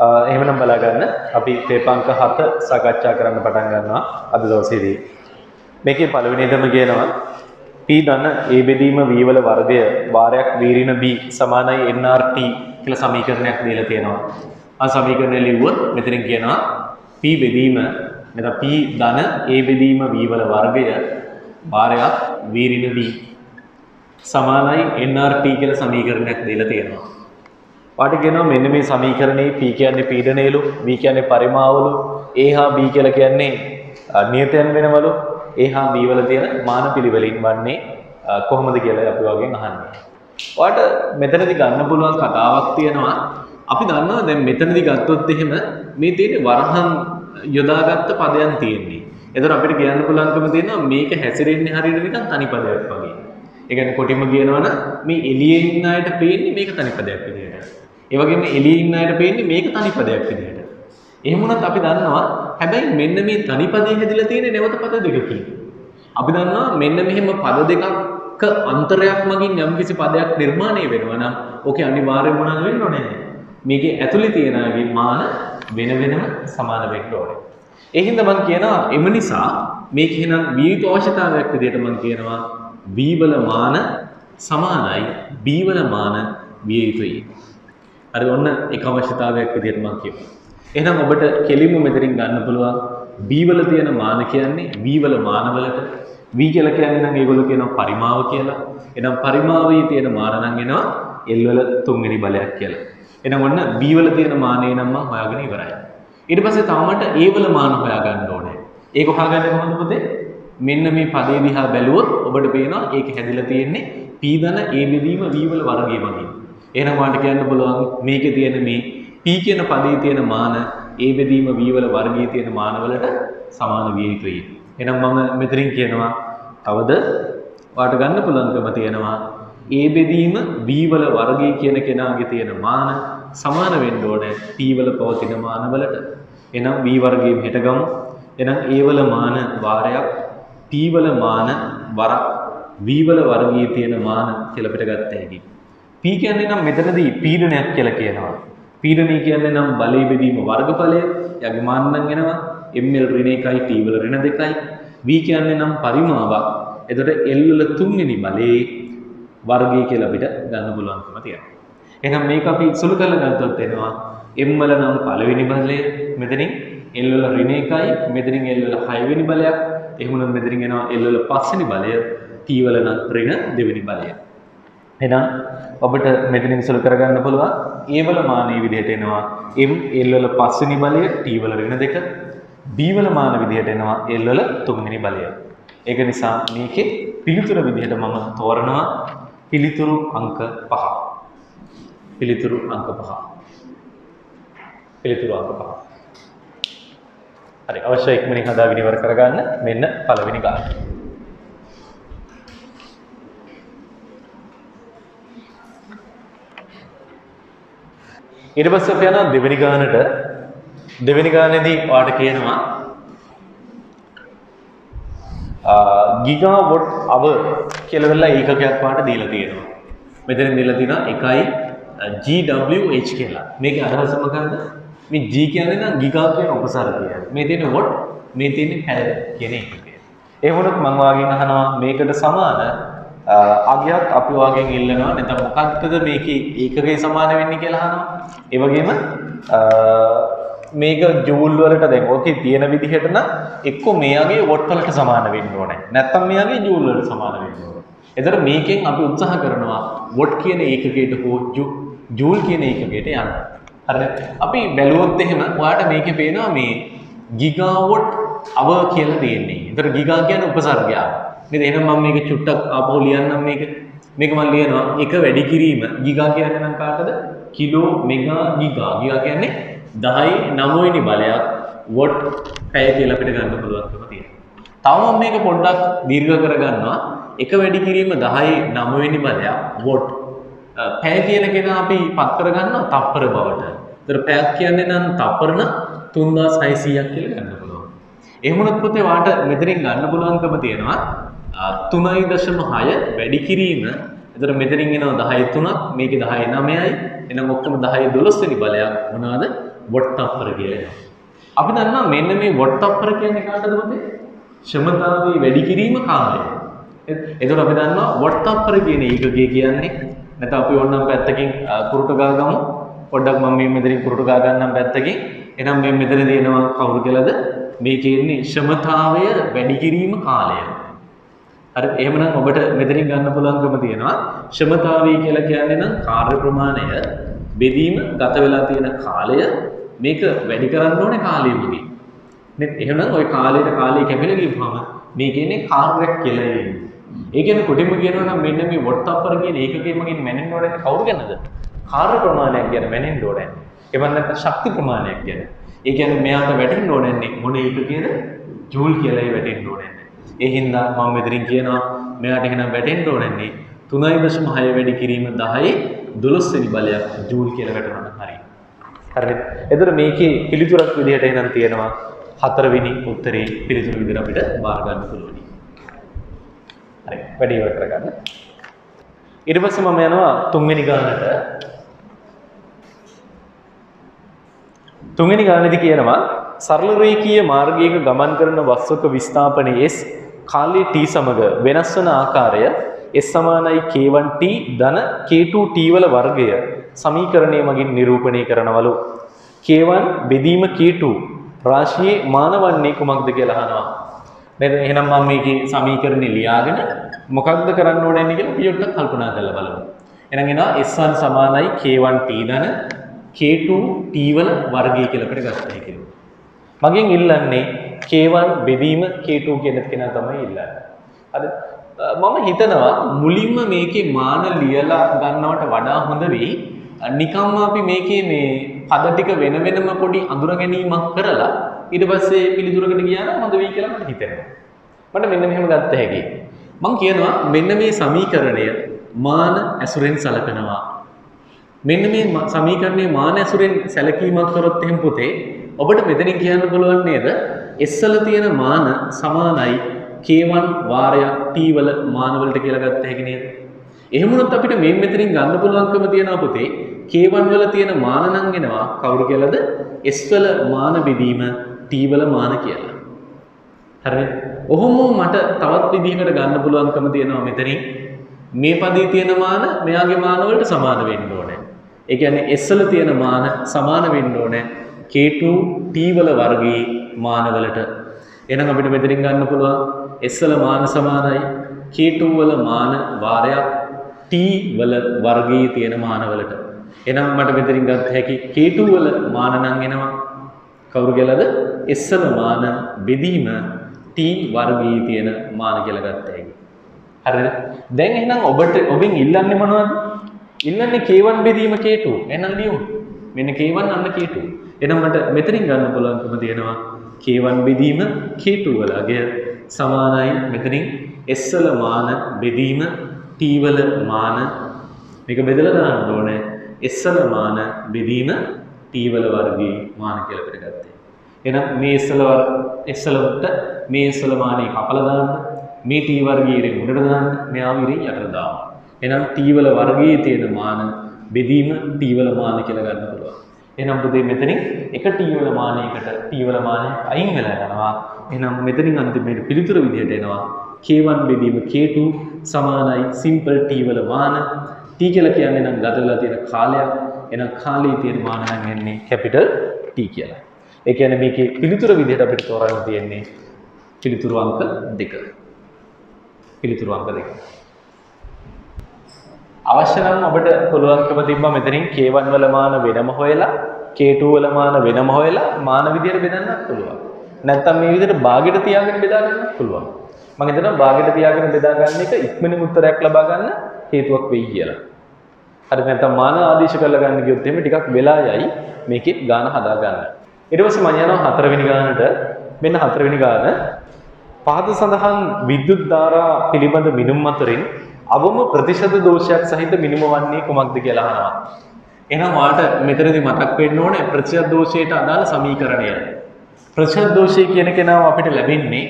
එහෙමනම් බලාගන්න අපි තේපංක 7 සාකච්ඡා කරන්න පටන් ගන්නවා අද දවසේදී. මේකේ පළවෙනිදම කියනවා P ධන A බෙදීම V වල වර්ගය වාරයක් V ඍණ B සමානයි nRT කියලා සමීකරණයක් දීලා තියෙනවා. ආ සමීකරණය ලිව්වොත් මෙතනින් කියනවා P බෙදීම මෙතන P ධන A බෙදීම V වල වර්ගය වාරයක් V ඍණ B සමානයි nRT කියලා සමීකරණයක් දීලා තියෙනවා. වාට කියනවා මෙන්න මේ සමීකරණේ P කියන්නේ පීඩනයලු V කියන්නේ පරිමාවලු A හා B කියලා කියන්නේ නියතයන් වෙනවලු A හා B වල තියෙන මාන පිළිවෙලින් වන්නේ කොහොමද කියලා අපි වගේ අහන්නේ. වාට මෙතනදී ගන්න පුළුවන් කතාවක් තියෙනවා. අපි දන්නවා දැන් මෙතනදී ගත්තොත් එහෙම මේ තියෙන වරහන් යොදාගත්ත පදයන් තියෙන්නේ. එතකොට අපිට කියන්න පුළුවන්කම තියෙනවා මේක හැසිරෙන්නේ හරියට නිකන් තනි පදයක් වගේ. ඒ කියන්නේ කොටිම කියනවනම් මේ එළියේ ඉන්න අයට පේන්නේ මේක තනි පදයක් විදියට. ඒ වගේම එළියේ ඉන්න අයට පේන්නේ මේක තනි පදයක් විදියට. එහෙම වුණත් අපි දන්නවා හැබැයි මෙන්න මේ තනි පදේ හැදිලා තියෙන්නේ නැවත පද දෙකකින්. අපි දන්නවා මෙන්න මෙහෙම පද දෙකක අන්තරයක් මගින් යම්කිසි පදයක් නිර්මාණය වෙනවා නම් ඕකේ අනිවාර්යයෙන්ම මොනවද වෙන්න ඕනේ? මේකේ ඇතුලේ තියෙනගේ මාන වෙන වෙනම සමාන වෙන්න ඕනේ. ඒ හින්දා මම කියනවා එම නිසා මේක එහෙනම් විවිධ අවශ්‍යතාවයක් විදිහට මම කියනවා V වල මාන සමානයි B වල මාන විය යුතුයි. හරි ඔන්න එක අවශ්‍යතාවයක් විදිහට මම කියනවා. එහෙනම් ඔබට කෙලින්ම මෙතනින් ගන්න පුළුවන් B වල තියෙන මාන කියන්නේ V වල මානවලට V කියලා කියන්නේ නම් ඒගොල්ලෝ කියනවා පරිමාව කියලා. එහෙනම් පරිමාවයේ තියෙන මාන නම් එනවා L වල තුන්වෙනි බලයක් කියලා. එහෙනම් ඔන්න B වල තියෙන මානේ නම් මම හොයාගෙන ඉවරයි. ඊට පස්සේ තාමට A වල මාන හොයාගන්න ඕනේ. ඒක හොයාගන්නේ කොහොමද පුතේ? මෙන්න මේ පදේ දිහා බැලුවොත් ඔබට පේනවා ඒක හැදිලා තියෙන්නේ P ධන A බෙදීම V වල වර්ගය වගේ. එහෙනම් වාට කියන්න පුළුවන් මේකේ තියෙන මේ P කියන පදේ තියෙන මාන A බෙදීම V වල වර්ගයේ තියෙන මානවලට සමාන විය යුතුයි. එහෙනම් මම මෙතනින් කියනවා තවද වාට ගන්න පුළුවන්කම තියෙනවා A බෙදීම V වල වර්ගයේ කියන කෙනාගේ තියෙන මාන සමාන වෙන්න ඕනේ P වල පවතින මානවලට. එහෙනම් V වර්ගයේ මෙහෙට ගමු. එහෙනම් A වල මාන වාරයක් P වල මාන වරක් V වල වර්ගයේ තියෙන මාන කියලා අපිට ගත්ත හැකියි. P කියන්නේ නම් මෙතනදී පීඩනයක් කියලා කියනවා. පීඩනය කියන්නේ නම් බලය බෙදීම වර්ගඵලය. එයාගේ මාන නම් එනවා ml ඍණ 1යි T වල ඍණ 2යි. V කියන්නේ නම් පරිමාවක්. එතකොට L වල තුන්වෙනි බලයේ වර්ගය කියලා අපිට ගන්න පුළුවන්කම තියෙනවා. එහෙනම් මේක අපි සුළු කරලා ගත්තොත් එනවා M වල නම් පළවෙනි බලය මෙතනින් L වල ඍණ 1යි මෙතනින් L වල 6 වෙනි බලයක්. එහෙම නම් මෙතනින් එනවා L වල පස්වෙනි බලය T වල නම් ඍණ දෙවෙනි බලය. එහෙනම් ඔබට මෙතනින් සුළු කරගන්න පුළුවන් A වල මානයේ විදිහට එනවා M L වල පස්වෙනි බලය T වල ඍණ දෙක B වල මාන විදිහට එනවා L වල තුන්වෙනි බලය. ඒක නිසා මේකේ පිළිතුර විදිහට මම තෝරනවා පිළිතුරු අංක 5. පිළිතුරු අංක 5. පිළිතුරු අංක 5. හරි අවශ්‍ය ඉක්මනින් හදාගෙන ඉවර කරගන්න මෙන්න පළවෙනි ගාන. ඊට පස්සේ අපි යනවා දෙවෙනි ගානට දෙවෙනි ගානේදී ඔයාලට කියනවා ගිගාවොට් අව කියලා වෙලා ඒකකයක් වාට දීලා තියෙනවා. මෙතන දීලා තියෙනවා 1යි GWH කියලා. මේකේ අදහස මොකක්ද? මේ G කියන්නේ නම් ගිගා කියන උපසර්ගය. මේ තියෙන වොට් මේ තියෙන පැය කියන එකකය. ඒ වුණොත් මම වාගෙන් අහනවා මේකට සමාන අගයක් අපි වාගෙන් ඉල්ලනවා නැත්නම් මොකක්ද මේකේ ඒකකේ සමාන වෙන්නේ කියලා අහනවා. ඒ වගේම මේක ජූල් වලට දැන් ඕකේ තියෙන විදිහට නම් එක්ක මෙයාගේ වොට් වලට සමාන වෙන්න ඕනේ. නැත්නම් මෙයාගේ ජූල් වලට සමාන වෙන්න ඕනේ. එතකොට මේකෙන් අපි උත්සාහ කරනවා වොට් කියන ඒකකයට හෝ ජූල් කියන ඒකකයට යන්න. හරිද? අපි බැලුවොත් එහෙම ඔයාලට මේකේ පේනවා මේ ගිගාවොට් අව කියලා තියෙන්නේ. එතකොට ගිගා කියන්නේ උපසර්ගයක්. නේද? එහෙනම් මම මේක චුට්ටක් ආපහු ලියන්නම් මේක. මේක මම ලියනවා එක වැඩි කිරීම ගිගා කියන්නේ නම් කාටද? Kilo mega ගිගා. ගිගා කියන්නේ 10 9 වෙනි බලයක් වොට් පැය කියලා අපිට ගන්න පුළුවන්කම තියෙනවා. තව මම මේක පොඩ්ඩක් දීර්ඝ කරගන්නවා. එක වැඩි කිරීම 10 9 වෙනි බලයක් වොට් පැය කියන කෙනා අපි පත් කරගන්නවා තප්පර බවට. ඒතර පැයක් කියන්නේ නම් තප්පරන 3600ක් කියලා ගන්න පුළුවන්. එහෙම වුණොත් පුතේ වාට මෙතනින් ගන්න පුළුවන්කම තියෙනවා 3.6 වැඩි කිරීම. ඒතර මෙතනින් එනවා 10 3ක් මේකේ 10 9යි. එහෙනම් ඔක්කොම 10 12 වෙනි බලයක් මොනවාද? වොට්ටප්පර කියලා එනවා. අපි දන්නවා මෙන්න මේ වොට්ටප්පර කියන්නේ කාටද පුතේ? ක්ෂමතාවේ වැඩි කිරීම කාලය. එතකොට අපි දන්නවා වොට්ටප්පර කියන ඒකකය කියන්නේ නැත්නම් අපි ඕනනම් පැත්තකින් කුරුට ගා ගමු. පොඩ්ඩක් මම මේ මෙතනින් කුරුට ගා ගන්නම් පැත්තකින්. එහෙනම් මේ මෙතන තියෙනවා කවුරු කියලාද? මේ කියන්නේ ක්ෂමතාවය වැඩි කිරීම කාලය. හරි එහෙමනම් ඔබට මෙතනින් ගන්න පුළුවන්කම තියෙනවා ක්ෂමතාවය කියලා කියන්නේ නම් කාර්ය ප්‍රමාණය බෙදීම ගත වෙලා තියෙන කාලය මේක වැඩි කරන්න ඕනේ කාලය මගින්. නේ එහෙනම් ওই කාලයට කාලය කැපිලා ගියපුවම මේ කියන්නේ කාර්යයක් කියලා එන්නේ. ඒ කියන්නේ කොටිම කියනවා නම් මෙන්න මේ වොට්ටප්පර කියන ඒකකෙ මගින් මැනෙන්න ඕනේ කවුරු ගැනද? කාර්ය ප්‍රමාණයක් ගැන මැනෙන්න ඕනේ. එවන් නැත්නම් ශක්ති ප්‍රමාණයක් ගැන. ඒ කියන්නේ මෙයාට වැටෙන්න ඕනේ මොන ඒකකේද? ජූල් කියලා වැටෙන්න ඕනේ. ඒ හින්දා මම මෙතනින් කියනවා මෙයාට එහෙනම් වැටෙන්න ඕනේ 3.6 වැඩි කිරීම 10 12 වෙනි බලයක් ජූල් කියලා වැටෙනවා හරි. හරිද? එතකොට මේකේ පිළිතුරක් විදිහට එහෙනම් තියෙනවා හතරවෙනි උත්තරේ පිළිතුරු විදිහට අපිට බාර ගන්න පුළුවන්. හරි. වැඩි ඉවර කරගන්න. ඊට පස්සේ මම යනවා තුන්වෙනි ගානට. තුන්වෙනි ගානේදී කියනවා සරල රේඛීය මාර්ගයක ගමන් කරන වස්තුක විස්ථාපනයේ S කාලයේ t සමග වෙනස් වන ආකාරය S සමානයි k1t ධන k2t වල වර්ගය සමීකරණය මගින් නිරූපණය කරනවලු. k1 බෙදීම k2 රාශියේ මාන වන්නේ කුමක්ද කියලා අහනවා. නේද? එහෙනම් මම මේකේ සමීකරණය ලියාගෙන මොකක්ද කරන්න ඕනේ කියලා පියොට්ට කල්පනා කරලා බලමු. එහෙනම් එනවා S1 සමානයි k1t ධන k2 t වල වර්ගය කියලා අපිට ගන්න හැකියි. මගෙන් ඉල්ලන්නේ K1 බෙදීම K2 කියන කෙනා තමයි ඉල්ලන්නේ. හරි. මම හිතනවා මුලින්ම මේකේ මාන ලියලා ගන්නවට වඩා හොඳ වෙයි නිකම්ම අපි මේකේ මේ පද ටික වෙන වෙනම පොඩි අඳුර ගැනීමක් කරලා ඊට පස්සේ පිළිතුරකට ගියා නම් හොඳ වෙයි කියලා මට හිතෙනවා. මට මෙන්න මෙහෙම ගත්ත හැකියි. මම කියනවා මෙන්න මේ සමීකරණය මාන ඇසුරෙන් සලකනවා. මෙන්න මේ සමීකරණයේ මාන ඇසුරෙන් සැලකීමක් කරොත් එහෙම පුතේ ඔබට මෙතනින් කියන්න පුළුවන් නේද S වල තියෙන මාන සමානයි K1 වාරයක් T වල මාන වලට කියලා ගත්ත හැකි නේද? එහෙම වුණොත් අපිට මේ මෙතනින් ගන්න පුළුවන්කම තියෙනවා පුතේ K1 වල තියෙන මාන නම් එනවා කවුරු කියලාද? S වල මාන බෙදීම T වල මාන කියලා. හරිද? ඔහොම මට තවත් විදිහකට ගන්න පුළුවන්කම තියෙනවා මෙතනින් මේ පදේ තියෙන මාන මෙයාගේ මාන වලට සමාන වෙන්න ඕනේ. ඒ කියන්නේ S වල තියෙන මාන සමාන වෙන්න ඕනේ K2 T වල වර්ගයේ මානවලට. එහෙනම් අපිට මෙතනින් ගන්න පුළුවන් S වල මාන සමානයි K2 වල මාන වාරයක් T වල වර්ගයේ තියෙන මානවලට. එහෙනම් මට මෙතනින් ගන්න හැකි K2 වල මාන නම් එනවා. කවුරු කියලාද? S වල මාන බෙදීම T වර්ගයේ තියෙන මාන කියලා ගත්ත හැකි. හරිද? දැන් එහෙනම් ඔබට ඔබෙන් ඉල්ලන්නේ මොනවද? ඉල්ලන්නේ K1 බෙදීම K2 එහෙනම් ලියමු. මෙන්න K1 අන්න K2 එහෙනම් මට මෙතනින් ගන්න පුළුවන්කම තියෙනවා K1 බෙදීම K2 වල අගය සමානයි මෙතනින් S වල මාන බෙදීම T වල මාන මේක බෙදලා දාන්න ඕනේ S වල මාන බෙදීම T වල වර්ගයේ මාන කියලා පිටගත්තේ. එහෙනම් මේ S වල S වලට මේ S වල මානෙ කපලා දාන්න මේ T වර්ගයේ ඉරින් උඩට දාන්න මෙයාව ඉරින් යටට දාන්න. එහෙනම් T වල වර්ගයේ තියෙන මාන බෙදීම T වල මාන කියලා ගන්න පුළුවන්. එහෙනම් පුතේ මෙතනින් එක T වල මානයකට T වල මානයක් අයින් වෙලා යනවා. එහෙනම් මෙතනින් අන්තිමේට පිළිතුර විදිහට එනවා K1 බෙදීම K2 සමානයි simple T වල මාන. T කියලා කියන්නේ නම් ගත වෙලා තියෙන කාලයක්. එහෙනම් කාලයේ තියෙන මාන නම් එන්නේ capital T කියලා. ඒ කියන්නේ මේකේ පිළිතුර විදිහට අපිට තෝරන්න තියෙන්නේ පිළිතුරු අංක දෙක. පිළිතුරු අංක දෙක. අවශ්‍ය නම් ඔබට පුළුවන්කම තිබ්බා මෙතනින් K1 වල මාන වෙනම හොයලා K2 වල මාන වෙනම හොයලා මාන විදියට බෙදන්නත් පුළුවන්. නැත්තම් මේ විදිහට භාගයට තියාගෙන බෙදා ගන්නත් පුළුවන්. මම හිතනවා භාගයට තියාගෙන බෙදා ගන්න එක ඉක්මනින් උත්තරයක් ලබා ගන්න හේතුවක් වෙයි කියලා. හරි නැත්තම් මාන ආදේශ කරලා ගන්න ගියොත් එහෙම ටිකක් වෙලා යයි මේකේ ගාන හදා ගන්න. ඊට පස්සේ මම යනවා හතරවෙනි ගානට. මෙන්න හතරවෙනි ගාන පහත සඳහන් විද්‍යුත් ධාරා පිළිබඳ මිනුම් අතරින් අවම ප්‍රතිශත දෝෂයක් සහිත මිනිම වන්නේ කුමක්ද කියලා අහනවා. එහෙනම් වාට මෙතනදී මතක් වෙන්න ඕනේ ප්‍රතිශත දෝෂයට අදාළ සමීකරණය. ප්‍රතිශත දෝෂය කියන කෙනාව අපිට ලැබෙන්නේ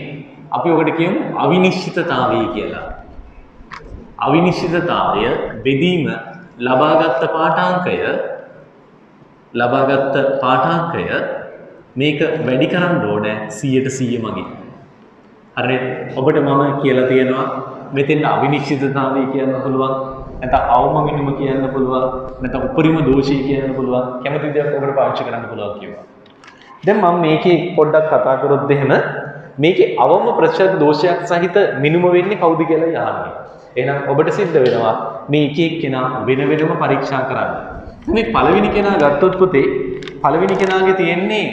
අපි ඔකට කියමු අවිනිශ්චිතතාවය කියලා. අවිනිශ්චිතතාවය බෙදීම ලබාගත් පාඨාංකය ලබාගත්ත පාඨාංකය මේක වැඩි කරන්න ඕනේ 100ට 100 මගින්. හරි ඔබට මම කියලා තියෙනවා මෙතෙන් අවිනිශ්චිතතාවය කියන්න පුළුවන් නැත්නම් අවම මිනුම කියන්න පුළුවන් නැත්නම් උපරිම දෝෂය කියන්න පුළුවන් කැමති දෙයක් ඔබට පාවිච්චි කරන්න පුළුවන් කිව්වා. දැන් මම මේකේ පොඩ්ඩක් කතා කරොත් එහෙම මේකේ අවම ප්‍රතිශත දෝෂයක් සහිත මිනුම වෙන්නේ කවුද කියලා යහන්නේ. එහෙනම් ඔබට සිද්ධ වෙනවා මේ එක එක්කෙනා වෙන වෙනම පරීක්ෂා කරන්න. මේ පළවෙනි කෙනා ගත්තොත් පුතේ පළවෙනි කෙනාගේ තියෙන්නේ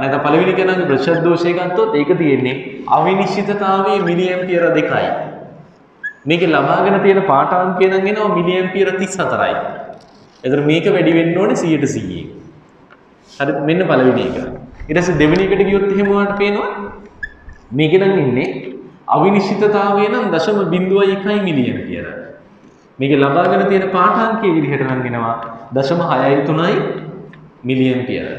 නැත්නම් පළවෙනි කෙනාගේ ප්‍රතිශත දෝෂය ගත්තොත් ඒක තියෙන්නේ අවිනිශ්චිතතාවයේ මිලි ඇම්පියර 2යි. මේකේ ලබාගෙන තියෙන පාඨාංකය නම් එනවා මිලි ඇම්පියර 34යි. එතකොට මේක වැඩි වෙන්න ඕනේ 100ට 100. හරි මෙන්න පළවෙනි එක. ඊට පස්සේ දෙවෙනි එකට ගියොත් එහෙම වාට පේනවා මේකේ නම් ඉන්නේ අවිනිශ්චිතතාවය නම් 0.1 මිලියන කියලා. මේකේ ලබාගෙන තියෙන පාඨාංකයේ විදිහට නම් එනවා 0.6 මිලියන් කියලා.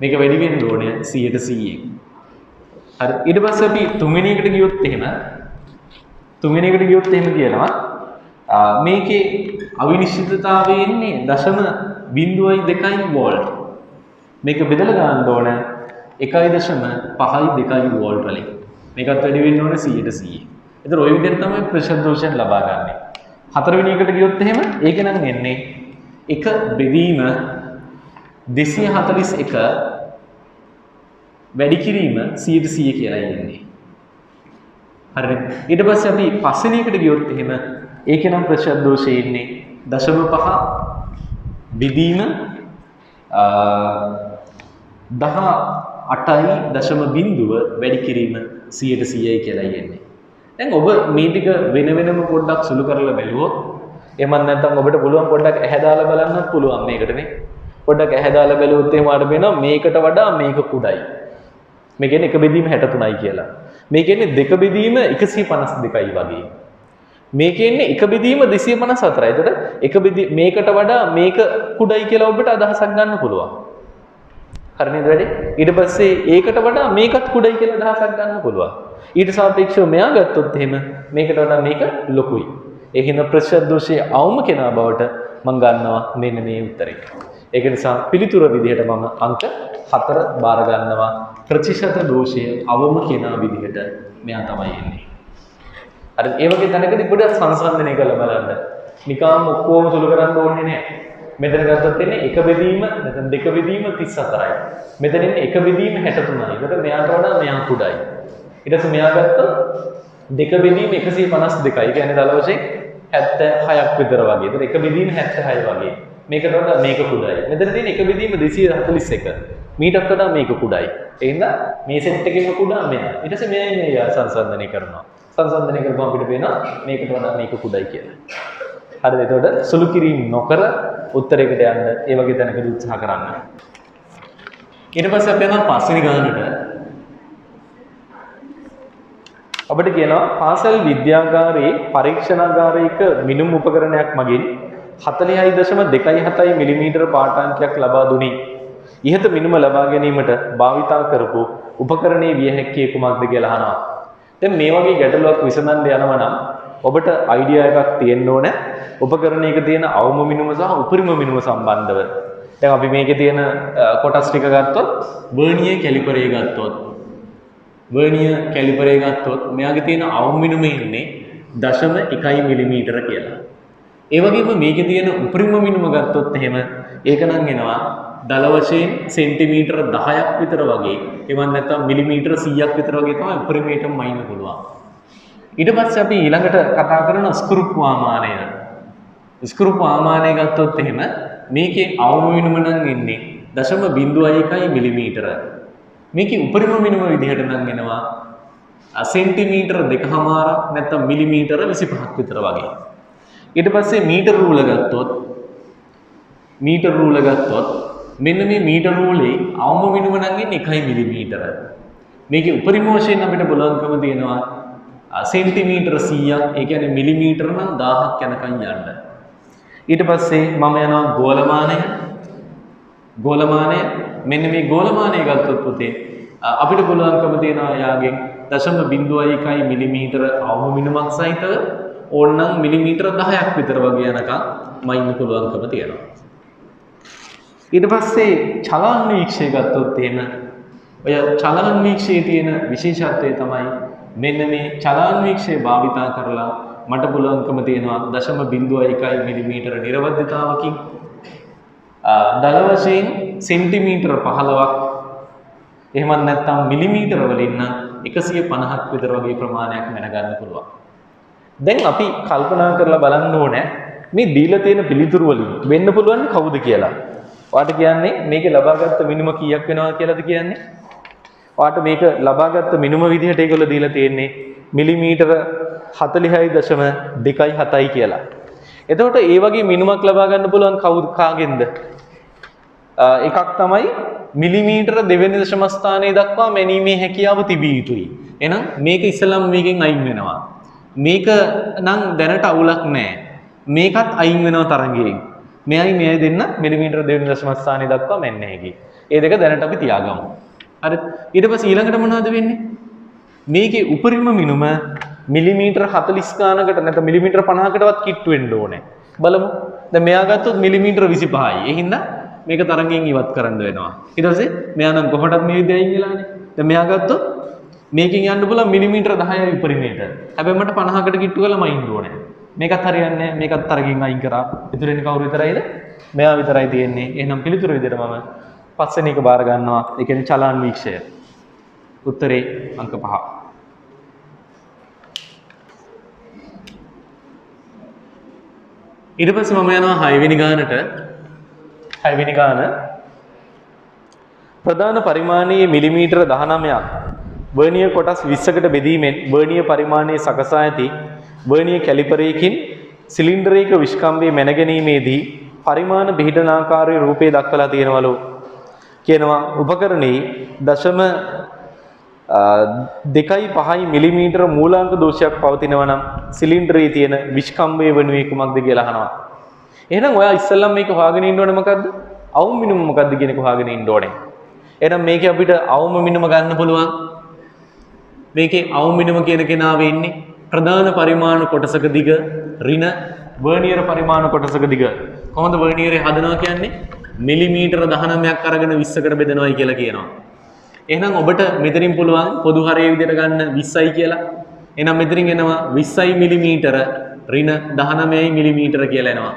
මේක වැඩි වෙන්න ඕනේ 100ට 100න්. හරි ඊට පස්සේ අපි තුන්වෙනි එකට ගියොත් එහෙම තුන්වෙනි එකට ගියොත් එහෙම කියනවා මේකේ අවිනිශ්චිතතාවය එන්නේ දශම බිඳුවයි දෙකයි වෝල්ට්. මේක බෙදලා ගන්න ඕන 1.5යි දෙකයි වෝල්ට් වලින්. මේකත් වැඩි වෙන්න ඕනේ 100ට 100. ඒතර ওই විදිහට තමයි ප්‍රෙෂර් දෝෂයෙන් ලබා ගන්නෙ. හතරවෙනි එකට ගියොත් එහෙම ඒක නම් එන්නේ එක බෙදීම 241 වැඩි කිරීම 100ට 100 කියලා එන්නේ. හරිද? ඊට පස්සේ අපි පස්වෙනි එකට ගියොත් එහෙම ඒකේ නම් ප්‍රතිශත දෝෂය ඉන්නේ 0.5 බෙදීම 18යි දශම බිඳුව වැඩි කිරීම 100ට 100යි කියලා යන්නේ. දැන් ඔබ මේ ටික වෙන වෙනම පොඩ්ඩක් සුළු කරලා බැලුවොත් එහෙම නැත්නම් ඔබට පුළුවන් පොඩ්ඩක් ඇහැ දාලා බලන්නත් පුළුවන් මේකටනේ. පොඩ්ඩක් ඇහැ දාලා බැලුවොත් එහෙම ආඩ වෙනවා මේකට වඩා මේක කුඩයි. මේ කියන්නේ එක බෙදීම 63යි කියලා. මේ කියන්නේ දෙක බෙදීම 152යි වගේ. මේ කියන්නේ එක බෙදීම 254යි. එතකොට එක බෙදී මේකට වඩා මේක කුඩයි කියලා ඔබට අදහසක් ගන්න පුළුවන්. හරි නේද වැඩි? ඊට පස්සේ ඒකට වඩා මේකත් කුඩයි කියලා අදහසක් ගන්න පුළුවන්. ඊට සාපේක්ෂව මෙයා ගත්තොත් එහෙම මේකට වඩා මේක ලොකුයි. ඒ හින්දා ප්‍රතිශත දෝෂයේ අවම කෙනා බවට මම ගන්නවා මෙන්න මේ උත්තරේ. ඒක නිසා පිළිතුර විදිහට මම අංක 4 බාර ගන්නවා ප්‍රතිශත දෝෂය අවම කෙනා විදිහට මෙයා තමයි එන්නේ. අර ඒ වගේ තැනකදී පොඩ්ඩක් සංසන්දනය කරලා බලන්න. නිකම් ඔක්කොම සුළු කරන්න ඕනේ නැහැ. මෙතන ගත්තොත් එන්නේ එක බෙදීම නැත්නම් දෙක බෙදීම 34යි. මෙතන ඉන්නේ එක බෙදීම 63යි. ඒකට මෙයාට වඩා මෙයා කුඩායි. ඊට පස්සේ මෙයා ගත්තොත් දෙක බෙදීම 152යි. ඒ කියන්නේ දල වශයෙන් 76ක් විතර වගේ. ඒතර එක බෙදීම 76 වගේ. මේකට වඩා මේක කුඩායි. මෙතන තියෙන එක බෙදීම 241. මීටත් වඩා මේක කුඩායි. ඒ හින්දා මේ සෙට් එකේම කුඩා මෙයා. ඊට පස්සේ මෙයා ඉන්නේ සංසන්දනය කරනවා. සංසන්දනය කරපුවම අපිට පේනවා මේකට වඩා මේක කුඩයි කියලා. හරිද? එතකොට සුළු කිරීම නොකර උත්තරයකට යන්න ඒ වගේ තැනකට උත්සාහ කරන්න. ඊට පස්සේ අපි යනවා පස්වෙනි ගානට. අපිට කියනවා පාසල් විද්‍යාගාරයේ පරීක්ෂණාගාරයක මිනුම් උපකරණයක් මගින් 46.27 මිලිමීටර පාඨාංකයක් ලබා දුනි. ඉහත මිනුම ලබා ගැනීමට භාවිතා කරපු උපකරණයේ විය හැක්කේ කුමක්ද කියලා අහනවා. දැන් මේ වගේ ගැටලුවක් විසඳන්න යනවා නම් ඔබට අයිඩියා එකක් තියෙන්න ඕනේ උපකරණයක තියෙන අවම මිනුම සහ උපරිම මිනුම සම්බන්ධව. දැන් අපි මේකේ තියෙන කොටස් ටික ගත්තොත් වර්නියර් කැලිපරේ ගත්තොත් වර්නියර් කැලිපරේ ගත්තොත් මෙයාගේ තියෙන අවම මිනුම ඉන්නේ 0.1 මිලිමීටර කියලා. ඒ වගේම මේකේ තියෙන උපරිම මිනුම ගත්තොත් එහෙම ඒක නම් එනවා දල වශයෙන් සෙන්ටිමීටර 10ක් විතර වගේ එවන් නැත්නම් මිලිමීටර 100ක් විතර වගේ තමයි උපරිමයටම මයින්න පුළුවන්. ඊට පස්සේ අපි ඊළඟට කතා කරන ස්ක්‍රූප් ආමානය. ස්ක්‍රූප් ආමානය ගත්තොත් එහෙම මේකේ අවම මිනුම නම් එන්නේ 0.1 මිලිමීටර. මේකේ උපරිම මිනුම විදිහට නම් එනවා සෙන්ටිමීටර දෙකමාරක් නැත්නම් මිලිමීටර 25ක් විතර වගේ. ඊට පස්සේ මීටර රූල ගත්තොත් මීටර රූල ගත්තොත් මෙන්න මේ මීටර රූලේ අවම මිනුම නම් එන්නේ 1 මිලිමීටර. මේකේ උපරිම වශයෙන් අපිට බලවන්කම තියෙනවා සෙන්ටිමීටර 100ක් ඒ කියන්නේ මිලිමීටර නම් 1000ක් යනකම් යන්න. ඊට පස්සේ මම යනවා ගෝලමානය. ගෝලමානය මෙන්න මේ ගෝලමානය ගත්තොත් පුතේ අපිට පුළුවන්කම තියෙනවා යාගෙන් 0.1 මිලිමීටර අවම මිනුමක් සහිතව ඕනනම් මිලිමීටර 10ක් විතර වගේ යනකම් මයින්න පුළුවන්කම තියෙනවා. ඊට පස්සේ චලන වීක්ෂය ගත්තොත් එහෙම ඔය චලන වීක්ෂයේ තියෙන විශේෂත්වය තමයි මෙන්න මේ චලන වීක්ෂය භාවිතා කරලා මට පුළුවන්කම තියෙනවා දශම බිඳුව එකයි මිලිමීටර නිරවද්‍යතාවකින් දල වශයෙන් සෙන්ටිමීටර පහළවක් එහෙමත් නැත්නම් මිලිමීටර වලින් නම් 150ක් විතර වගේ ප්‍රමාණයක් මැනගන්න පුළුවන්. දැන් අපි කල්පනා කරලා බලන්න ඕනේ මේ දීලා තියෙන පිළිතුරු වලින් වෙන්න පුළුවන් කවුද කියලා. ඔයාට කියන්නේ මේකේ ලබාගත් මිනිම කීයක් වෙනවා කියලාද කියන්නේ? ඔයාට මේක ලබාගත් මිනිම විදිහට ඒගොල්ලෝ දීලා තියෙන්නේ මිලිමීටර 46.2.7යි කියලා. එතකොට ඒ වගේ මිනිමක් ලබා ගන්න පුළුවන් කවුද කාගෙන්ද? එකක් තමයි මිලිමීටර දෙවෙනි දශම ස්ථානයේ දක්වා මැනීමේ හැකියාව තිබිය යුතුයි. එහෙනම් මේක ඉස්සලම් මේකෙන් අයින් වෙනවා. මේක නම් දැනට අවුලක් නැහැ. මේකත් අයින් වෙනවා තරංගයෙන්. මෙයයි මෙයයි දෙන්න මිලිමීටර දෙවෙනි දශම ස්ථානයේ දක්වා මැන්න හැකි. ඒ දෙක දැනට අපි තියාගමු. හරි. ඊට පස්සේ ඊළඟට මොනවද වෙන්නේ? මේකේ උපරිම මිනුම මිලිමීටර් 40 ගානකට නැත්නම් මිලිමීටර් 50කටවත් කිට්ටු වෙන්න ඕනේ. බලමු. දැන් මෙයා ගත්තොත් මිලිමීටර් 25යි. ඒ හින්දා මේක තරංගයෙන් ඉවත් කරන්න වෙනවා. ඊට පස්සේ මෙයා නම් කොහොමදත් මේ විදිහට අයින් වෙලානේ. දැන් මෙයා ගත්තොත් මේකෙන් යන්න පුළුවන් මිලිමීටර් 10යි උපරිමයට. හැබැයි මට 50කට කිට්ටු කරලාම අයින් ඕනේ. මේකත් හරියන්නේ නැහැ. මේකත් තරගයෙන් අයින් කරා. ඉතුරුනේ කවුරු විතරයිද? මෙයා විතරයි තියෙන්නේ. එහෙනම් පිළිතුරු විදිහට මම පස්වෙනි එක බාර ගන්නවා. ඒ කියන්නේ චලන් වීක්ෂය. උත්තරේ අංක 5. ඊට පස්සේ මම යනවා 6 වෙනි ගානට. 6 වෙනි ගාන ප්‍රධාන පරිමාණයේ මිලිමීටර 19ක් වර්නියර් කොටස් 20කට බෙදීමෙන් වර්නියර් පරිමාණය සකසා ඇති වර්නියර් කැලිපරයකින් සිලින්ඩරයක විශ්කම්භය මැන ගැනීමේදී පරිමාණ බිහිඩනාකාරී රූපය දක්වලා තියෙනවලු කියනවා උපකරණයේ දශම දෙකයි පහයි මිලිමීටර මූලාංක දෝෂයක් පවතිනවා නම් සිලින්ඩරයේ තියෙන විශ්කම්භය වෙනුවේ කුමක්ද කියලා අහනවා. එහෙනම් ඔයා ඉස්සෙල්ලම මේක හොයාගෙන ඉන්න ඕනේ මොකද්ද? අවුම් මිනුම මොකද්ද කියන එක හොයාගෙන ඉන්න ඕනේ. එහෙනම් මේකේ අපිට අවුම් මිනුම ගන්න පුළුවන්. මේකේ අවුම් මිනුම කියන කෙනා වෙන්නේ ප්‍රධාන පරිමාණ කොටසක දිග ඍණ වර්නියර් පරිමාණ කොටසක දිග. කොහොමද වර්නියරේ හදනවා කියන්නේ? මිලිමීටර 19ක් අරගෙන 20කට බෙදනවායි කියලා කියනවා. එහෙනම් ඔබට මෙතනින් පුළුවන් පොදු හරය විදිහට ගන්න 20යි කියලා. එහෙනම් මෙතනින් එනවා 20යි මිලිමීටර ඍණ 19යි මිලිමීටර කියලා එනවා.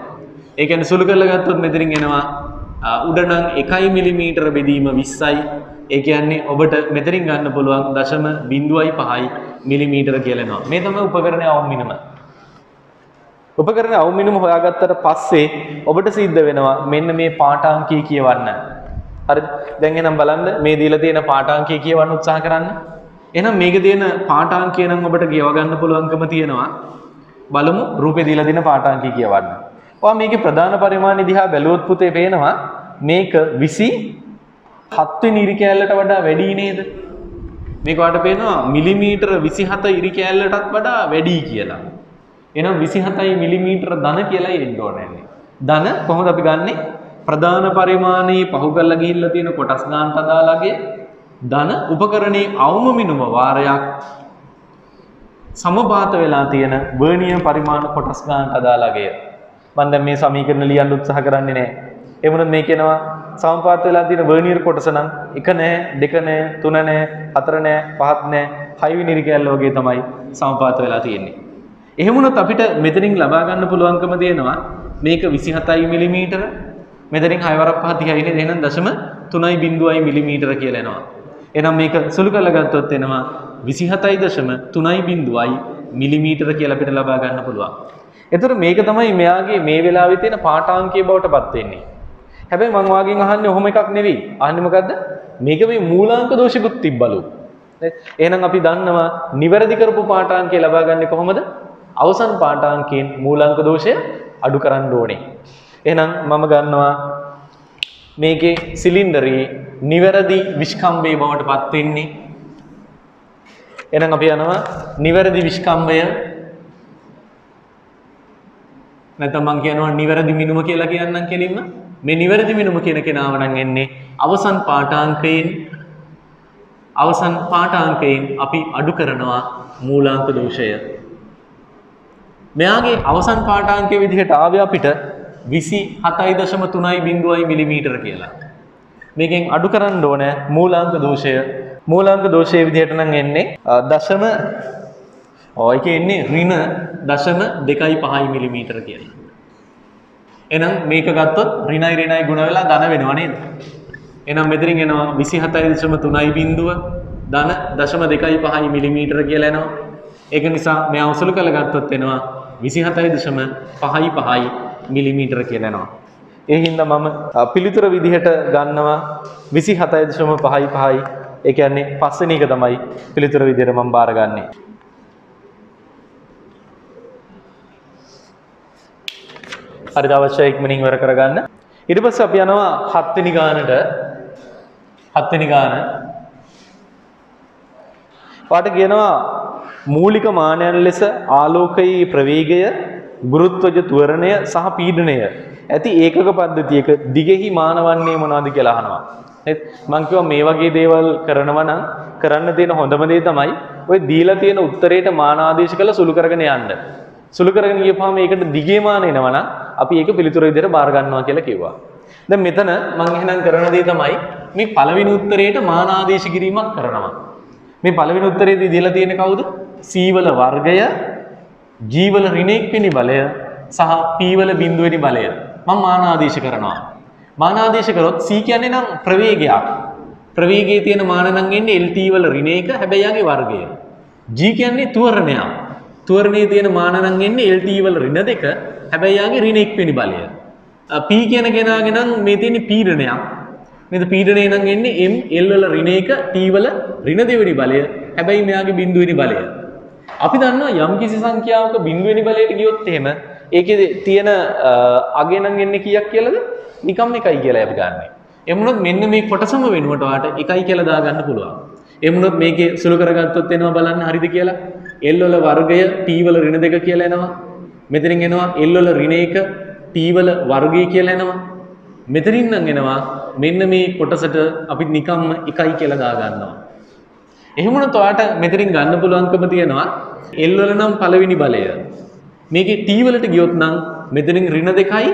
ඒ කියන්නේ සුළු කරලා ගත්තොත් මෙතනින් එනවා උඩ නම් 1 මිලිමීටර බෙදීම 20යි. ඒ කියන්නේ ඔබට මෙතනින් ගන්න පුළුවන් දශම 0.5යි මිලිමීටර කියලා එනවා. මේ තමයි උපකරණයේ අවම මිනිම. උපකරණයේ අවම මිනිම හොයාගත්තට පස්සේ ඔබට සිද්ධ වෙනවා මෙන්න මේ පාඨාංකය කියවන්න. හරිද? දැන් එහෙනම් බලන්න මේ දීලා තියෙන පාඨාංකය කියවන්න උත්සාහ කරන්න. එහෙනම් මේකේ තියෙන පාඨාංකය නම් ඔබට කියව ගන්න පුළුවන්කම තියෙනවා. බලමු රූපේ දීලා තියෙන පාඨාංකය කියවන්න. ඔයා මේකේ ප්‍රධාන පරිමාණය දිහා බැලුවොත් පුතේ පේනවා මේක 27 වෙනි ඉරි කෑල්ලට වඩා වැඩි නේද? මේක ඔයාලට පේනවා මිලිමීටර 27 ඉරි කෑල්ලටත් වඩා වැඩි කියලා. එහෙනම් 27 මිලිමීටර ධන කියලා එන්න ඕනේ. ධන කොහොමද අපි ගන්නෙ? ප්‍රධාන පරිමාණයේ පහු කරලා ගිහිල්ලා තියෙන කොටස් ගන්නට අදාළගේ ධන උපකරණයේ අවම මිනුම වාරයක් සමපාත වෙලා තියෙන වර්නියර් පරිමාණ කොටස් ගන්නට අදාළගේ මම දැන් මේ සමීකරණ ලියන්න උත්සාහ කරන්නේ නැහැ. ඒ වුණත් මේ කියනවා සමපාත වෙලා තියෙන වර්නියර් කොටස නම් 1 නැහැ, 2 නැහැ, 3 නැහැ, 4 නැහැ, 5 නැහැ, 6 වෙනි ඉරිකැල්ල වගේ තමයි සමපාත වෙලා තියෙන්නේ. එහෙම වුණොත් අපිට මෙතනින් ලබා ගන්න පුළුවන්කම තියෙනවා මේක 27 මිලිමීටර මෙතනින් 6 වරක් 5 30යි නේද එහෙනම් දශම 3.0යි මිලිමීටර කියලා එනවා. එහෙනම් මේක සුළු කරලා ගත්තොත් එනවා 27.3.0යි මිලිමීටර කියලා අපිට ලබා ගන්න පුළුවන්. එතකොට මේක තමයි මෙයාගේ මේ වෙලාවේ තියෙන පාඨාංකයේ බවට පත් වෙන්නේ. හැබැයි මම වාගෙන් අහන්නේ ඔහොම එකක් නෙවෙයි. අහන්නේ මොකද්ද? මේක මේ මූලාංක දෝෂිකුත් තිබ්බලු. එහෙනම් අපි දන්නවා නිවැරදි කරපු පාඨාංකය ලබා ගන්නේ කොහොමද? අවසන් පාඨාංකයෙන් මූලාංක දෝෂය අඩු කරන්න ඕනේ. එහෙනම් මම ගන්නවා මේකේ සිලින්ඩරේ නිවැරදි විස්කම්භයේ බවට පත් වෙන්නේ. එහෙනම් අපි යනවා නිවැරදි විස්කම්භය නැත්නම් මම කියනවා නිවැරදි මිනුම කියලා කියන්නම් කෙලින්ම මේ නිවැරදි මිනුම කියන කෙනාව නම් එන්නේ අවසන් පාඨාංකයෙන් අවසන් පාඨාංකයෙන් අපි අඩු කරනවා මූලාංක දෝෂය. මෙයාගේ අවසන් පාඨාංකයේ විදිහට ආවේ අපිට විසි හතයි දශම තුනයි බිඳුවයි මිලිමීටර කියලා. මේකෙන් අඩු කරන්න ඕන මූලාංක දෝෂය මූලාංක දෝෂය විදිහට නම් එන්නේ අ, දශම ඕයක එන්නේ රින දශම දෙකයි පහයි මිලිමීටර කියලා. එනම් මේක ගත්තොත් රිනයි රිනයි ගුණ වෙලා ධන වෙනවා නේද? එනම් මෙතනින් එනවා 27.3 බිඳුව ධන දශම දෙකයි පහයි මිලිමීටර කියලා එනවා. ඒක නිසා මෙයා උසුළු කරලා ගත්තොත් එනවා 27.5යි පහයි මිලිමීටර කියලා එනවා. ඒ හින්දා මම අ, පිළිතුර විදිහට ගන්නවා 27.5යි පහයි. ඒ කියන්නේ පස්වෙනි එක තමයි පිළිතුර විදිහට මම බාරගන්නේ. හරිද අවශ්‍ය ඉක්මනින් ඉවර කරගන්න. ඊට පස්සේ අපි යනවා හත්වෙනි ගානට. හත්වෙනි ගාන. පාට කියනවා මූලික මානයන් ලෙස ආලෝකයේ ප්‍රවේගය, ගුරුත්වජ ත්වරණය සහ පීඩනය ඇති ඒකක පද්ධතියක දිගෙහි මාන වන්නේ මොනවද කියලා අහනවා. නේද? මං කිව්වා මේ වගේ දේවල් කරනවා නම් කරන්න තියෙන හොඳම දේ තමයි ඔය දීලා තියෙන උත්තරේට මාන ආදේශ කළ සුළු කරගෙන යන්න. සුළු කරගෙන ගියපුවාම ඒකට දිගේ මාන එනවා නම් අපි ඒක පිළිතුර විදිහට බාර ගන්නවා කියලා කිව්වා. දැන් මෙතන මම එහෙනම් කරන දේ තමයි මේ පළවෙනි උත්තරේට මාන ආදේශ කිරීමක් කරනවා. මේ පළවෙනි උත්තරේදී දීලා තියෙන්නේ කවුද? C වල වර්ගය, G වල ඍණ එක්වෙනි බලය සහ P වල බිඳුවෙනි බලය. මම මාන ආදේශ කරනවා. මාන ආදේශ කරොත් C කියන්නේ නම් ප්‍රවේගයක්. ප්‍රවේගයේ තියෙන මාන නම් එන්නේ LT වල ඍණ එක හැබැයි යාගේ වර්ගය. G කියන්නේ ත්වරණයක්. ත්වරණයේ තියෙන මාන නම් එන්නේ LT වල ඍණ දෙක හැබැයි යාගේ ඍණ එක්වෙනි බලය. අ, P කියන කෙනාගේ නම් මේ තියෙන පීඩනයක්. නේද පීඩනය නම් එන්නේ M L වල ඍණ එක T වල ඍණ දෙවෙනි බලය හැබැයි මෙයාගේ බිඳුවෙනි බලය. අපි දන්නවා යම් කිසි සංඛ්‍යාවක බිඳුවෙනි බලයට ගියොත් එහෙම ඒකේ තියෙන අ, අගය නම් එන්නේ කීයක් කියලාද? නිකම් එකයි කියලා අපි ගන්නෙ. එමුණොත් මෙන්න මේ කොටසම වෙනුවට වාට එකයි කියලා දාගන්න පුළුවන්. එමුණොත් මේකේ සුළු කරගත්තොත් එනවා බලන්න හරිද කියලා. L වල වර්ගය T වල ඍණ දෙක කියලා එනවා. මෙතනින් එනවා L වල ඍණ එක T වල වර්ගය කියලා එනවා. මෙතනින් නම් එනවා මෙන්න මේ කොටසට අපි නිකම්ම එකයි කියලා දාගන්නවා. එහෙම වුණොත් ඔයාට මෙතනින් ගන්න පුළුවන්කම තියෙනවා L වල නම් පළවෙනි බලය. මේකේ T වලට ගියොත් නම් මෙතනින් ඍණ දෙකයි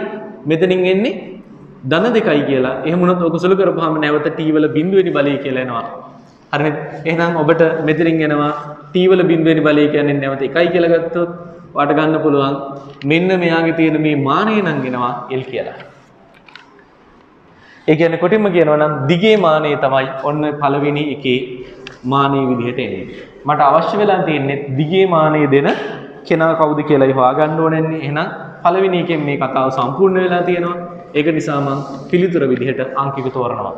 මෙතනින් එන්නේ ධන දෙකයි කියලා. එහෙම වුණොත් ඔක සුළු කරපුවාම නැවත T වල බිඳුවෙනි බලය කියලා එනවා. හරිනේ. එහෙනම් ඔබට මෙතනින් එනවා T වල බිඳුවෙනි බලය කියන්නේ නැවත එකයි කියලා ගත්තොත් ඔයාට ගන්න පුළුවන් මෙන්න මෙයාගේ තියෙන මේ මානය නම් එනවා L කියලා. ඒ කියන්නේ කොටින්ම කියනවා නම් දිගේ මානය තමයි ඔන්න පළවෙනි එකේ මානය විදිහට එන්නේ. මට අවශ්‍ය වෙලා තියෙන්නේ දිගේ මානය දෙන කෙනා කවුද කියලා හොයාගන්න ඕනෙන්නේ. එහෙනම් පළවෙනි එකෙන් මේ කතාව සම්පූර්ණ වෙලා තියෙනවා. ඒක නිසා මම පිළිතුර විදිහට අංකික තෝරනවා.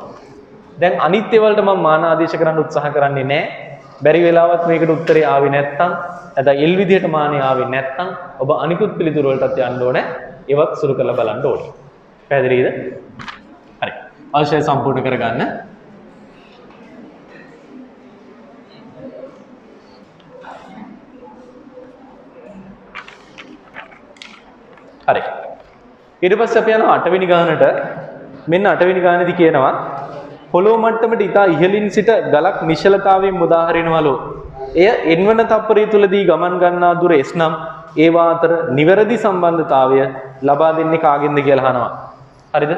දැන් අනිත් ඒවලට මම මාන ආදේශ කරන්න උත්සාහ කරන්නේ නැහැ. බැරි වෙලාවත් මේකට උත්තරේ ආවේ නැත්තම් නැත්නම් එල් විදිහට මානෙ ආවේ නැත්තම් ඔබ අනිකුත් පිළිතුරු වලටත් යන්න ඕනේ. ඒවත් සුළු කරලා බලන්න ඕනේ. පැහැදිලිද? හරි. අවශ්‍යයි සම්පූර්ණ කරගන්න. හරි. ඊට පස්සේ අපි යනවා අටවෙනි ගානට. මෙන්න අටවෙනි ගානේදී කියනවා පොළොව මට්ටමට ඉතා ඉහළින් සිට ගලක් නිශ්චලතාවයෙන් මුදා හරිනවලු. එය එන්වන තප්පරය තුලදී ගමන් ගන්නා දුර S නම් ඒවා අතර නිවැරදි සම්බන්ධතාවය ලබා දෙන්නේ කාගෙන්ද කියලා අහනවා. හරිද?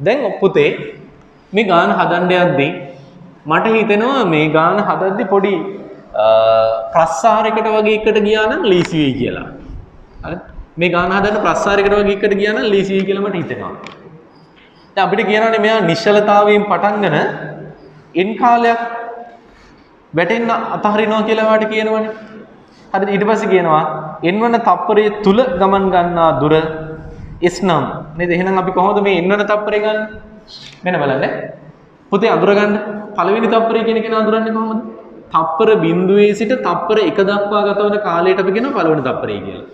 දැන් පුතේ මේ ගාන හදන්න යද්දී මට හිතෙනවා මේ ගාන හදද්දී පොඩි අ, ප්‍රස්සාරයකට වගේ එකට ගියා නම් ලීසි වෙයි කියලා. හරිද? මේ ගාන හදන්න ප්‍රස්සාරයකට වගේ එකට ගියා නම් ලීසි වෙයි කියලා මට හිතෙනවා. දැන් අපිට කියනවානේ මෙයා නිශ්චලතාවයෙන් පටන්ගෙන එන් කාලයක් වැටෙන්න අතහරිනවා කියලා වාට කියනවනේ. හරිද? ඊට පස්සේ කියනවා එන්වන තප්පරයේ තුල ගමන් ගන්නා දුර S නම් නේද? එහෙනම් අපි කොහොමද මේ එන්වන තප්පරය ගන්න? මෙන්න බලන්න. පුතේ අඳුරගන්න පළවෙනි තප්පරය කියන කෙනා අඳුරන්නේ කොහොමද? තප්පර බිඳුවේ සිට තප්පර 1 දක්වා ගත වන කාලයට අපි කියනවා පළවෙනි තප්පරය කියලා.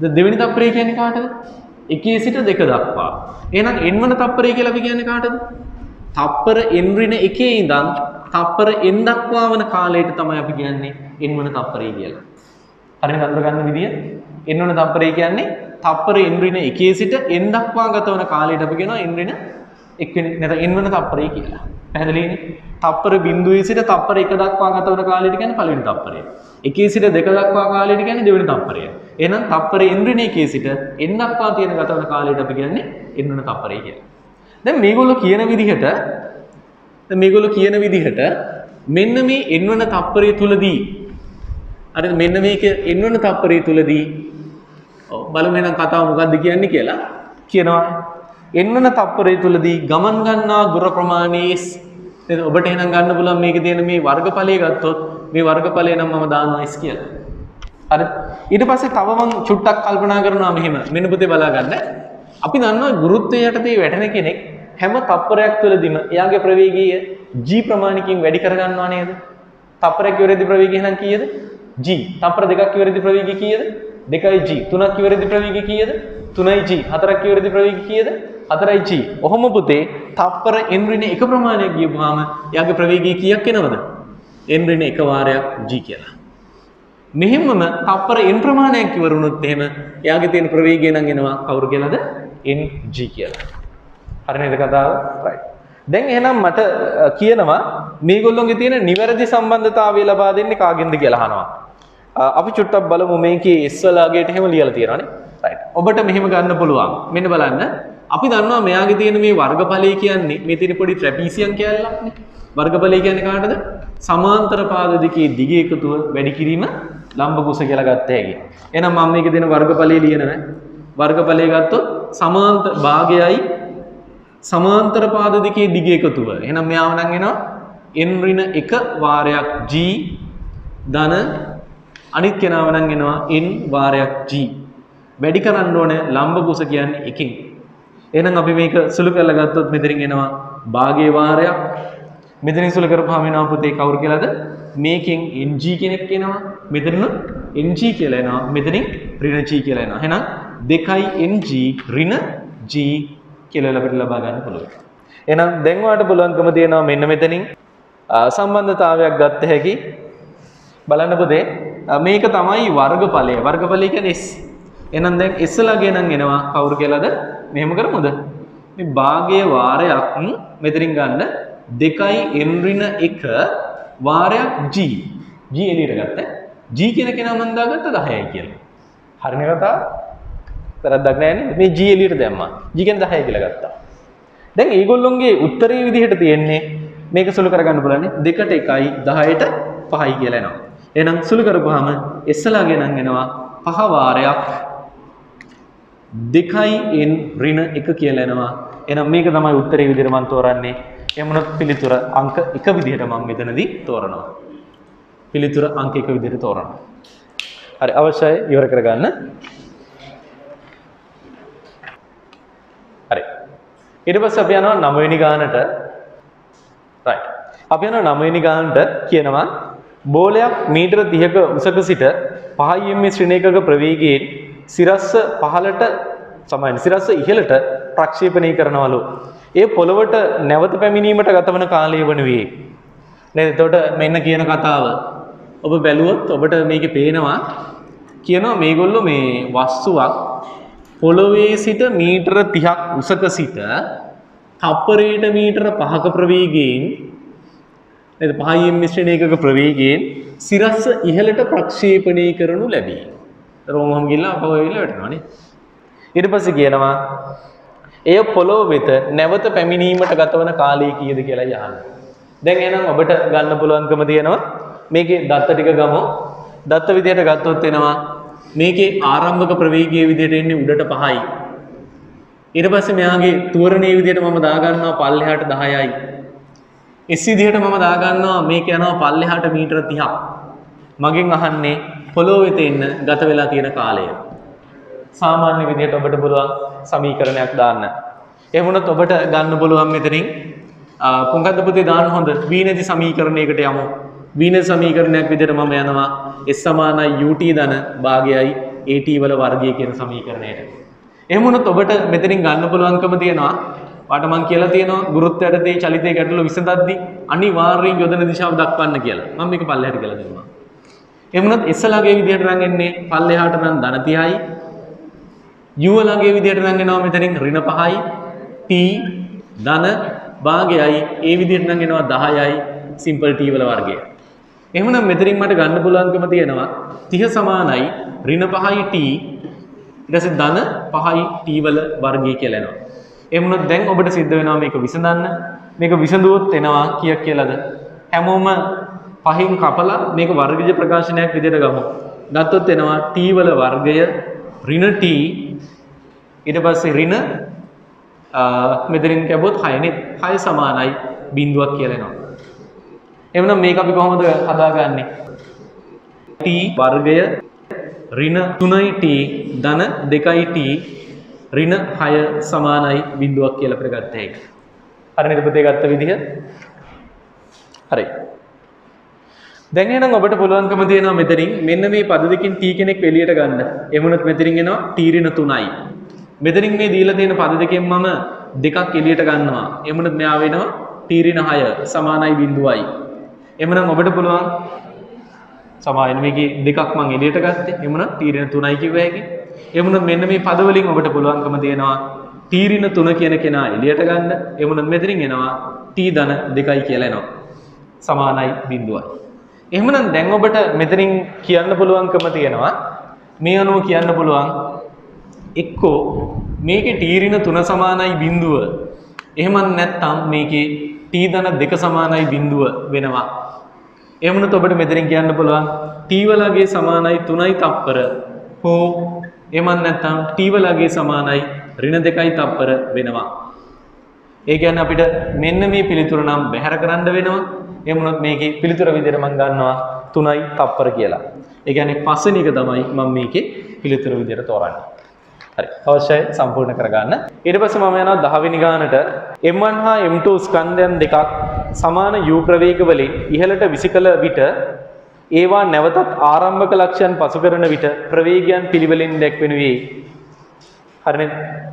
දැන් දෙවෙනි තප්පරය කියන්නේ කාටද? එකේ සිට දෙක දක්වා. එහෙනම් n වන තප්පරය කියලා අපි කියන්නේ කාටද? තප්පර n ඍණ එකේ ඉඳන් තප්පර n දක්වා වන කාලයට තමයි අපි කියන්නේ n වන තප්පරය කියලා. හරියට අඳුර ගන්න විදිය n වන තප්පරය කියන්නේ තප්පර n ඍණ එකේ සිට n දක්වා ගත වන කාලයට අපි කියනවා n ඍණ එක් වෙන නැත්නම් n වන තප්පරය කියලා. පැහැදිලිනේ? තප්පර බිඳුවේ සිට තප්පර 1 දක්වා ගත වන කාලයට කියන්නේ පළවෙනි තප්පරය. එකේ සිට දෙක දක්වා කාලයට කියන්නේ දෙවෙනි තප්පරය. එහෙනම් තප්පරේ ඉන්ද්‍රිණයකයේ සිට n දක්වා තියෙන ගත වන කාලයට අපි කියන්නේ n වන තප්පරය කියලා. දැන් මේගොල්ලෝ කියන විදිහට දැන් මේගොල්ලෝ කියන විදිහට මෙන්න මේ n වන තප්පරය තුලදී හරිද මෙන්න මේක n වන තප්පරය තුලදී ඔව් බලමු එහෙනම් කතාව මොකද්ද කියන්නේ කියලා කියනවා. n වන තප්පරය තුලදී ගමන් ගන්නා ගුර ප්‍රමාණයේ නේද ඔබට එහෙනම් ගන්න පුළුවන් මේකේ තියෙන මේ වර්ගඵලය ගත්තොත් මේ වර්ගඵලය නම් මම දානවා s කියලා. හරි ඊට පස්සේ තව මං චුට්ටක් කල්පනා කරනවා මෙහෙම මෙන්න පුතේ බලා ගන්න අපි දන්නවා ගුරුත්වය යටතේ වැටෙන කෙනෙක් හැම තප්පරයක් තුළදීම එයාගේ ප්‍රවේගය g ප්‍රමාණිකින් වැඩි කරගන්නවා නේද? තප්පරයක් ඉවරෙදි ප්‍රවේගය එහෙනම් කීයද? G. තප්පර දෙකක් ඉවරෙදි ප්‍රවේගය කීයද? 2යි g. තුනක් ඉවරෙදි ප්‍රවේගය කීයද? 3යි g. හතරක් ඉවරෙදි ප්‍රවේගය කීයද? 4යි g. ඔහොම පුතේ තප්පර n ඍණ එක ප්‍රමාණයක් ගියපුවාම එයාගේ ප්‍රවේගය කීයක් එනවද? n ඍණ එක වාරයක් g කියලා. මෙහෙමම තප්පර n ප්‍රමාණයක් ඉවරුනොත් එහෙම එයාගේ තියෙන ප්‍රවේගය නම් එනවා කවුරු කියලාද ng කියලා. හරි නේද කතාව? right. දැන් එහෙනම් මට කියනවා මේගොල්ලොන්ගේ තියෙන නිවැරදි සම්බන්ධතාවය ලබා දෙන්නේ කාගෙන්ද කියලා අහනවා. අපි චුට්ටක් බලමු මේකේ S වලාගේට එහෙම ලියලා තියෙනවානේ. right. ඔබට මෙහෙම ගන්න පුළුවන්. මෙන්න බලන්න. අපි දන්නවා මෙයාගේ තියෙන මේ වර්ගඵලය කියන්නේ මේ තියෙන පොඩි ට්‍රැපීසියම් කැලලක්නේ. වර්ගඵලය කියන්නේ කාටද? සමාන්තර පාද දෙකේ දිග එකතුව වැඩි කිරීම ලම්බ කුස කියලා ගත්ත හැකි. එහෙනම් මම මේකේ දෙන වර්ගඵලය ලියනවා. වර්ගඵලය ගත්තොත් සමාන්තර භාගයයි සමාන්තර පාද දෙකේ දිග එකතුව. එහෙනම් මෙයාව නම් එනවා n ඍණ 1 වාරයක් g ධන අනිත් කෙනාව නම් එනවා n වාරයක් g. වැඩි කරන්න ඕනේ ලම්බ කුස කියන්නේ එකකින්. එහෙනම් අපි මේක සුළු කරලා ගත්තොත් මෙතනින් එනවා භාගයේ වාරයක් මෙතනින් සුළු කරපුවාම එනවා පුතේ කවුරු කියලාද මේකෙන් ng කෙනෙක් එනවා මෙතනින් ng කියලා එනවා මෙතනින් ඍණ g කියලා එනවා. එහෙනම් දෙකයි ng ඍණ g කියලා අපිට ලබා ගන්න පුළුවන්. එහෙනම් දැන් ඔයාලට පුළුවන්කම තියෙනවා මෙන්න මෙතනින් සම්බන්ධතාවයක් ගත්ත හැකි බලන්න පුතේ. මේක තමයි වර්ගඵලය. වර්ගඵලය කියන්නේ s. එහෙනම් දැන් s ලාගේ නම් එනවා. කවුරු කියලාද? මෙහෙම කරමුද? මේ භාගයේ වාරයක් මෙතනින් ගන්න. දෙකයි n ඍණ 1 වාරයක් g g එළියට ගත්ත g කියන කෙනා මම දාගත්ත 10යි කියලා. හරිනේ කතාව? වැරද්දක් නැහැ මේ g එළියට දැම්මා. g කියන්නේ 10යි කියලා ගත්තා. දැන් ඒගොල්ලොන්ගේ උත්තරේ විදිහට තියෙන්නේ මේක සුළු කරගන්න පුළුවන් 2ට 1යි 10ට 5යි කියලා එනවා. එහෙනම් සුළු කරපුවාම s ලාගේ නම් එනවා 5 වාරයක් 2යි n ඍණ 1 කියලා එනවා. එහෙනම් මේක තමයි උත්තරේ විදිහට මම තෝරන්නේ. එමුණොත් පිළිතුර අංක එක විදිහට මම මෙතනදී තෝරනවා. පිළිතුර අංක එක විදිහට තෝරනවා. හරි අවශ්‍යයි ඉවර කරගන්න. හරි. ඊට පස්සේ අපි යනවා 9 වෙනි ගානට. right. අපි යනවා 9 වෙනි ගානට කියනවා බෝලයක් මීටර 30ක උසක සිට 5 m ශ්‍රේණියකක ප්‍රවේගයෙන් සිරස්ස පහළට සමයන් සිරස්ස ඉහළට ප්‍රක්ෂේපණය කරනවලු. ඒ පොළොවට නැවත පැමිණීමට ගතවන කාලය වනුවේ. නේද? එතකොට මෙන්න කියන කතාව. ඔබ බැලුවොත් ඔබට මේකේ පේනවා කියනවා මේගොල්ලෝ මේ වස්තුවක් පොළොවේ සිට මීටර 30ක් උසක සිට තප්පරයට මීටර 5ක ප්‍රවේගයෙන් නේද 5 මිශ්‍රණ ඒකක ප්‍රවේගයෙන් සිරස්ස ඉහළට ප්‍රක්ෂේපණය කරනු ලැබේ. රෝමහම් ගිල්ලා අපව වෙලා වැටෙනවානේ. ඊට පස්සේ කියනවා එය පොළොව වෙත නැවත පැමිණීමට ගතවන කාලය කීයද කියලා යහන්න. දැන් එහෙනම් ඔබට ගන්න පුළුවන්කම තියෙනවා මේකේ දත්ත ටික ගමු. දත්ත විදිහට ගත්තොත් එනවා මේකේ ආරම්භක ප්‍රවේගයේ විදිහට එන්නේ උඩට 5යි. ඊට පස්සේ මෙයාගේ තෝරණයේ විදිහට මම දාගන්නවා පල්ලෙහාට 10යි. එස් විදිහට මම දාගන්නවා මේක යනවා පල්ලෙහාට මීටර 30ක්. මගෙන් අහන්නේ පොළොව වෙත එන්න ගත වෙලා තියෙන කාලය. සාමාන්‍ය විදිහට ඔබට පුළුවන් සමීකරණයක් දාන්න. එහෙමනොත් ඔබට ගන්න පුළුවන් මෙතනින් මොකද්ද පුතේ දාන්න හොඳ වීනදි සමීකරණයකට යමු. වීන සමීකරණයක් විදිහට මම යනවා s සමානයි ut ධන භාගයයි at වල වර්ගය කියන සමීකරණයට. එහෙමනොත් ඔබට මෙතනින් ගන්න පුළුවන්කම තියෙනවා වාට මං කියලා තියෙනවා ගුරුත්වයට තේ චලිතය ගැටලු විසඳද්දී අනිවාර්යෙන් යොදන දිශාව දක්වන්න කියලා. මම මේක පල්ලෙහාට කියලා දෙනවා. එහෙමනොත් s ලාගේ විදිහට නම් එන්නේ පල්ලෙහාට නම් ධන 30යි u ලාගේ විදිහට නම් එනවා මෙතනින් ඍණ 5යි t ධන භාගයයි ඒ විදිහට නම් එනවා 10යි සිම්පල් t වල වර්ගය. එහෙමනම් මෙතනින් මට ගන්න පුළුවන්කම තියෙනවා 30 සමානයි ඍණ 5යි t ඊට පස්සේ ධන 5යි t වල වර්ගය කියලා එනවා. එහෙම වුණොත් දැන් ඔබට සිද්ධ වෙනවා මේක විසඳන්න. මේක විසඳුවොත් එනවා කීයක් කියලාද? හැමෝම පහින් කපලා මේක වර්ගජ ප්‍රකාශනයක් විදිහට ගමු. ගත්තොත් එනවා t වල වර්ගය ඍණ t ඊට පස්සේ ඍණ මෙතනින් කැපුවොත් 6නේ 6 සමානයි බිඳුවක් කියලා එනවා. එවනම් මේක අපි කොහොමද හදාගන්නේ? t වර්ගය ඍණ 3යි t ධන 2යි t ඍණ 6 සමානයි බිඳුවක් කියලා අපිට ගත්ත එක. හරිනේද පුතේ ගත්ත විදිහ? හරි. දැන් එහෙනම් ඔබට පුළුවන්කම තියෙනවා මෙතනින් මෙන්න මේ පද දෙකකින් t කෙනෙක් එළියට ගන්න. එමුණත් මෙතනින් එනවා t ඍණ 3යි. මෙතනින් මේ දීලා තියෙන පද දෙකෙන් මම දෙකක් එළියට ගන්නවා. එමුණත් මෙයා වෙනවා t ඍණ 6 සමානයි බිඳුවයි. එමනම් ඔබට පුළුවන් සමායන මේකේ දෙකක් මං එළියට ගත්තේ. එමුණත් t ඍණ 3යි කිව්ව හැකි. එමුණත් මෙන්න මේ පද වලින් ඔබට පුළුවන්කම තියෙනවා t ඍණ 3 කියන කෙනා එළියට ගන්න. එමුණත් මෙතනින් එනවා t ධන 2යි කියලා එනවා. සමානයි බිඳුවයි. එහෙමනම් දැන් ඔබට මෙතනින් කියන්න පුළුවන්කම තියෙනවා මේ අනුව කියන්න පුළුවන් එක්කෝ මේකේ t ඍණ 3 සමානයි බිඳුව. එහෙමත් නැත්නම් මේකේ t ධන 2 සමානයි බිඳුව වෙනවා. එහෙමනොත් ඔබට මෙතනින් කියන්න පුළුවන් t වලගේ සමානයි 3යි තප්පර හෝ එහෙමත් නැත්නම් t වලගේ සමානයි ඍණ 2යි තප්පර වෙනවා. ඒ කියන්නේ අපිට මෙන්න මේ පිළිතුර නම් බැහැර කරන්න වෙනවා. එහෙම වුණොත් මේකේ පිළිතුර විදිහට මම ගන්නවා 3යි තප්පර කියලා. ඒ කියන්නේ පස්වෙනි එක තමයි මම මේකේ පිළිතුර විදිහට තෝරන්නේ. හරි. අවශ්‍යයි සම්පූර්ණ කරගන්න. ඊට පස්සේ මම යනවා 10 වෙනි ගානට M1 හා M2 ස්කන්ධයන් දෙකක් සමාන u ප්‍රවේග වලින් ඉහළට විසිකල විට ඒවා නැවතත් ආරම්භක ලක්ෂයන් පසු කරන විට ප්‍රවේගයන් පිළිවෙලින් දැක්වෙනුයේ. හරිනේ.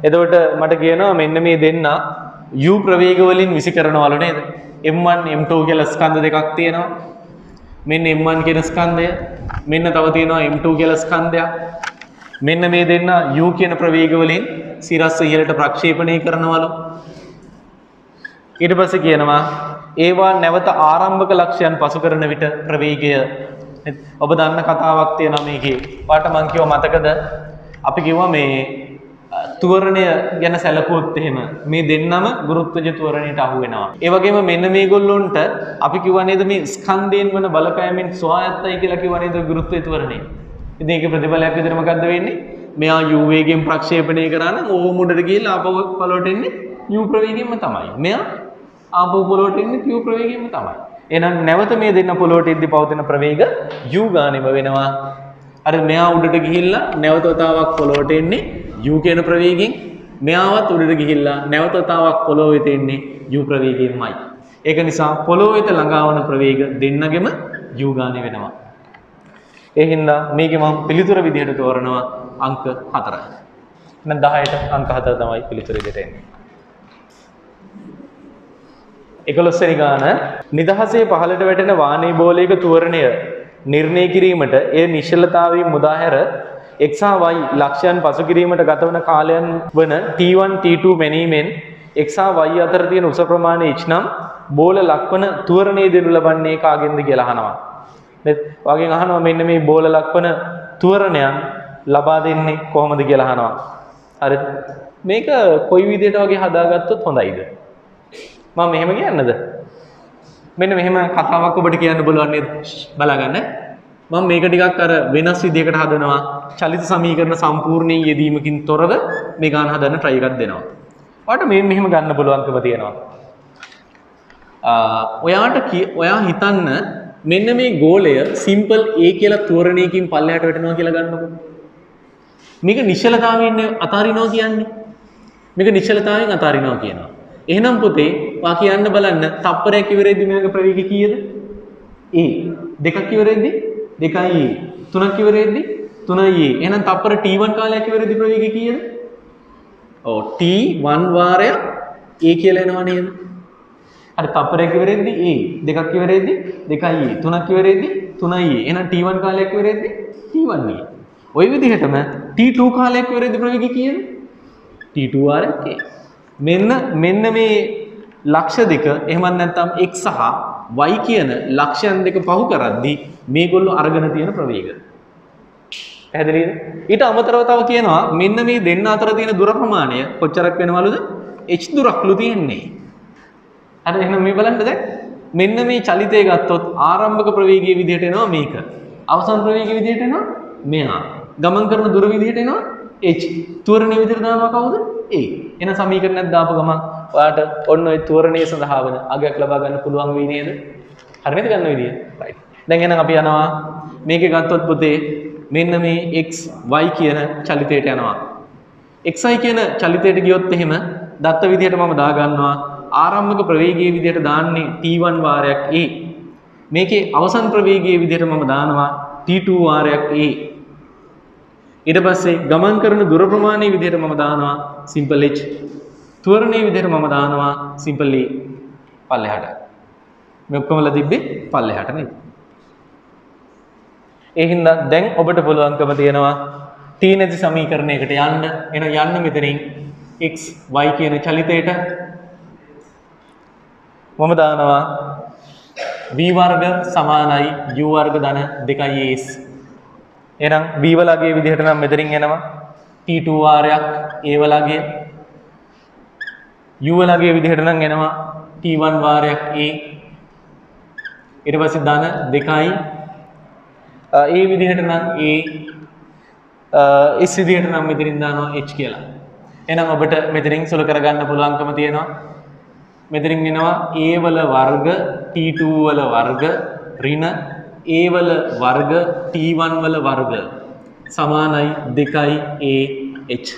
එතකොට මට කියනවා මෙන්න මේ දෙන්න u ප්‍රවේග වලින් විසි කරනවලු නේද? M1 M2 කියලා ස්කන්ධ දෙකක් තියෙනවා. මෙන්න M1 කියන ස්කන්ධය, මෙන්න තව තියෙනවා M2 කියලා ස්කන්ධයක්. මෙන්න මේ දෙන්න u කියන ප්‍රවේග වලින් සිරස්ස ඉහළට ප්‍රක්ෂේපණය කරනවලු. ඊට පස්සේ කියනවා ඒවා නැවත ආරම්භක ලක්ෂයන් පසු කරන විට ප්‍රවේගය ඔබ දන්න කතාවක් තියෙනවා මේකේ. පාට මං කිව්වා මතකද? අපි කිව්වා මේ තුවරණය ගැන සැලකුවොත් එහෙම මේ දෙන්නම ගුරුත්වජ තුවරණයට අහු වෙනවා. ඒ වගේම මෙන්න මේගොල්ලොන්ට අපි කිව්වා නේද මේ ස්කන්ධයෙන් වන බලපෑමෙන් ස්වායත්තයි කියලා කිව්වා නේද ගුරුත්වය තුවරණය. ඉතින් ඒකේ ප්‍රතිඵලයක් විදිහට මොකද්ද වෙන්නේ? මෙයා u වේගයෙන් ප්‍රක්ෂේපණය කරා නම් ඕ මුඩට ගිහිල්ලා ආපහු පොළොවට එන්නේ u ප්‍රවේගයෙන්ම තමයි. මෙයා ආපහු පොළොවට එන්නේ q ප්‍රවේගයෙන්ම තමයි. එහෙනම් නැවත මේ දෙන්න පොළොවට එද්දි පවතින ප්‍රවේග u ගානෙම වෙනවා. අර මෙයා උඩට ගිහිල්ලා නැවත වතාවක් පොළොවට එන්නේ u කියන ප්‍රවේගයෙන් මෙයාවත් උඩට ගිහිල්ලා නැවත වතාවක් පොළොව වෙත එන්නේ u ප්‍රවේගයෙන්මයි. ඒක නිසා පොළොව වෙත ළඟාවන ප්‍රවේග දෙන්නගෙම u ගානෙ වෙනවා. ඒ හින්දා මේකේ මම පිළිතුර විදිහට තෝරනවා අංක 4යි. එහෙනම් 10ට අංක 4 තමයි පිළිතුර විදිහට එන්නේ. 11 වෙනි ගාන නිදහසේ පහළට වැටෙන වානේ බෝලයක තුවරණය නිර්ණය කිරීමට එය නිශ්චලතාවයේ මුදා හැර x හා y ලක්ෂයන් පසු කිරීමට ගතවන කාලයන් වන t1 t2 මැනීමෙන් x හා y අතර තියෙන උස ප්‍රමාණය h නම් බෝල ලක්වන තුවරණයේ දෙනු ලබන්නේ කාගෙන්ද කියලා අහනවා. නේද? වගේ අහනවා මෙන්න මේ බෝල ලක්වන තුවරණයන් ලබා දෙන්නේ කොහොමද කියලා අහනවා. හරිද? මේක කොයි විදිහට වගේ හදාගත්තොත් හොඳයිද? මම මෙහෙම කියන්නද? මෙන්න මෙහෙම කතාවක් ඔබට කියන්න බලන්න නේද? බලාගන්න. මම මේක ටිකක් අර වෙනස් විදිහකට හදනවා. චලිත සමීකරණ සම්පූර්ණයෙන් යෙදීමකින් තොරව මේ ගාන හදන්න try එකක් දෙනවා. ඔයාලට මේ මෙහෙම ගන්න පුළුවන්කම තියෙනවා. ඔයාට ඔයා හිතන්න මෙන්න මේ ගෝලය සිම්පල් A කියලා තෝරණයකින් පල්ලෙහාට වැටෙනවා කියලා ගන්නකො. මේක නිශ්චලතාවයෙන් අතාරිනවා කියන්නේ. මේක නිශ්චලතාවයෙන් අතාරිනවා කියනවා. එහෙනම් පුතේ වා කියන්න බලන්න තප්පරයක් ඉවරෙද්දි මේක ප්‍රවේගය කීයද? A. දෙකක් ඉවරෙද්දි 2යි A. තුනක් ඉවරෙද්දි 3යි A. එහෙනම් තප්පර T1 කාලයක් ඉවරෙද්දි ප්‍රවේගය කීයද? ඔව් T1 වාරයක් A කියලා එනවා නේද? හරි තප්පරයක් ඉවරෙද්දි A. දෙකක් ඉවරෙද්දි 2යි A. තුනක් ඉවරෙද්දි 3යි A. එහෙනම් T1 කාලයක් ඉවරෙද්දි T1 A. ওই විදිහටම T2 කාලයක් ඉවරෙද්දි ප්‍රවේගය කීයද? T2 වාරයක් A. මෙන්න මෙන්න මේ ලක්ෂ දෙක එහෙමත් නැත්නම් x සහ y කියන ලක්ෂයන් දෙක පහු කරද්දී මේගොල්ලෝ අරගෙන තියෙන ප්‍රවේග. පැහැදිලිද? ඊට අමතරව තව කියනවා මෙන්න මේ දෙන්න අතර තියෙන දුර ප්‍රමාණය කොච්චරක් වෙනවලුද? h දුරක්ලු තියෙන්නේ. හරි එහෙනම් මේ බලන්න දැන් මෙන්න මේ චලිතය ගත්තොත් ආරම්භක ප්‍රවේගයේ විදිහට එනවා මේක. අවසන් ප්‍රවේගයේ විදිහට එනවා මෙහා. ගමන් කරන දුර විදිහට එනවා h. ත්වරණයේ විදිහට දානවා කවුද? a. එන සමීකරණයක් දාපු ගමන් ඔයාට ඔන්න ඔය ත්වරණයේ සඳහා වන අගයක් ලබා ගන්න පුළුවන් වෙයි නේද? හරි නේද ගන්න විදිය? right. දැන් එහෙනම් අපි යනවා මේකේ ගත්තොත් පුතේ මෙන්න මේ x y කියන චලිතයට යනවා. xi කියන චලිතයට ගියොත් එහෙම දත්ත විදිහට මම දාගන්නවා ආරම්භක ප්‍රවේගයේ විදිහට දාන්නේ t1 වාරයක් a. මේකේ අවසන් ප්‍රවේගයේ විදිහට මම දානවා t2 වාරයක් a. ඊට පස්සේ ගමන් කරන දුර ප්‍රමාණයේ විදිහට මම දානවා simple h. ත්වරණයේ විදිහට මම දානවා simple a පල්ලෙහාට. මේ ඔක්කොමලා තිබ්බේ පල්ලෙහාට නේද? ඒ හින්දා දැන් ඔබට පුළුවන්කම තියෙනවා t නැති සමීකරණයකට යන්න. එන යන්න මෙතනින් x y කියන චලිතයට මම දානවා v වර්ග සමානයි u වර්ග ධන 2 as. එහෙනම් b වලගේ විදිහට නම් මෙතනින් එනවා t2 වාරයක් a වලගේ u වලගේ විදිහට නම් එනවා t1 වාරයක් a ඊට පස්සේ ධන 2යි ඒ විදිහට නම් ඒ S විදිහට නම් මෙතනින් දානවා H කියලා. එහෙනම් ඔබට මෙතනින් සුළු කරගන්න පුළුවන්කම තියෙනවා. මෙතනින් එනවා A වල වර්ග T2 වල වර්ග ඍණ A වල වර්ග T1 වල වර්ග සමානයි 2යි AH.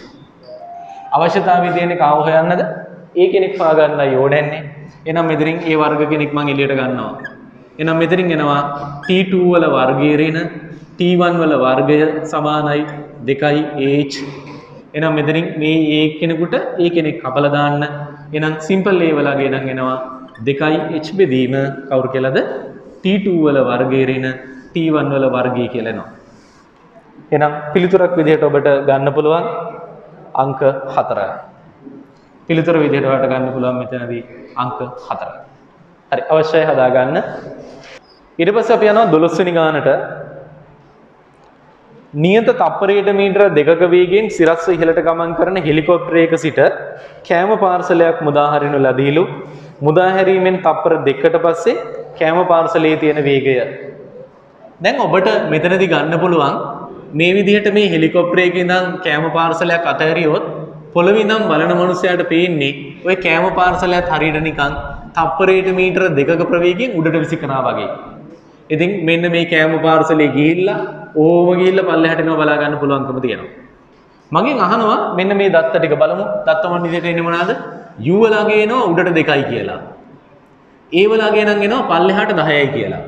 අවශ්‍යතාවය තියෙන්නේ කාව හොයන්නද? ඒ කෙනෙක් හොයාගන්නයි ඕඩන්නේ. එහෙනම් මෙතනින් ඒ වර්ග කෙනෙක් මම එළියට ගන්නවා. එනම් මෙතරින් එනවා T2 වල වර්ගය ඍණ T1 වල වර්ගය සමානයි 2යි h එනම් මෙතරින් මේ ඒ කෙනෙකුට ඒ කෙනෙක් කපලා දාන්න. එහෙනම් සිම්පල් a වලගේ නම් එනවා. 2යි h බෙදීම. කවුරු කියලාද? T2 වල වර්ගය ඍණ T1 වල වර්ගය කියලා එනවා. එහෙනම් පිළිතුරක් විදිහට ඔබට ගන්න පුළුවන් අංක 4 පිළිතුර විදිහට ඔයාලට ගන්න පුළුවන් මෙතනදී අංක 4 හරි අවශ්‍යයි හදාගන්න. ඊට පස්සේ අපි යනවා 12 වෙනි ගානට. නියත තප්පරයට මීටර දෙකක වේගයෙන් සිරස්ව ඉහළට ගමන් කරන හෙලිකොප්ටරයක සිට කෑම පාර්සලයක් මුදා හරිනු ලදීලු මුදා හැරීමෙන් තප්පර දෙකකට පස්සේ කෑම පාර්සලයේ තියෙන වේගය දැන් ඔබට මෙතනදී ගන්න පුළුවන් මේ විදිහට මේ හෙලිකොප්ටරයක ඉඳන් කෑම පාර්සලයක් අතහැරියොත් පොළොවේ ඉඳන් බලන මනුස්සයාට පේන්නේ ওই කෑම පාර්සලයක් හරියට නිකන් තප්පරයට මීටර දෙකක ප්‍රවේගයෙන් උඩට විසිකරනවා වගේ. ඉතින් මෙන්න මේ කෑම පාර්සලේ ගිහිල්ලා ඕම ගිහිල්ලා පල්ලෙහාට එනවා බලා ගන්න පුළුවන්කම තියෙනවා. මගෙන් අහනවා මෙන්න මේ දත්ත ටික බලමු. දත්ත මොන විදිහට එන්නේ මොනවාද? u වලගේ එනවා උඩට 2යි කියලා. a වලගේ නම් එනවා පල්ලෙහාට 10යි කියලා.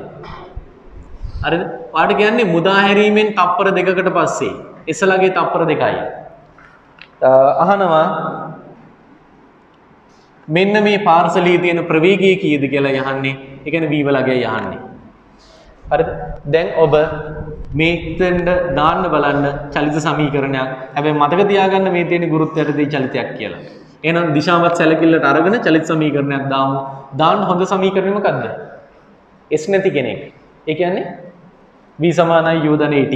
හරිද? පාට කියන්නේ මුදා හැරීමෙන් තප්පර දෙකකට පස්සේ s ලගේ තප්පර දෙකයි. අහනවා මෙන්න මේ පාර්සලී තියෙන ප්‍රවේගය කීයද කියලා යහන්නේ. ඒ කියන්නේ v වලගේ යහන්නේ. හරිද? දැන් ඔබ මේතෙන්ද දාන්න බලන්න චලිත සමීකරණයක්. හැබැයි මතක තියාගන්න මේ තියෙන ගුරුත්වයට දී චලිතයක් කියලා. එහෙනම් දිශාවත් සැලකිල්ලට අරගෙන චලිත සමීකරණයක් දාමු. දාන්න හොඳ සමීකරණය මොකද්ද? S නැති කෙනෙක්. ඒ කියන්නේ v සමානයි u ධන at.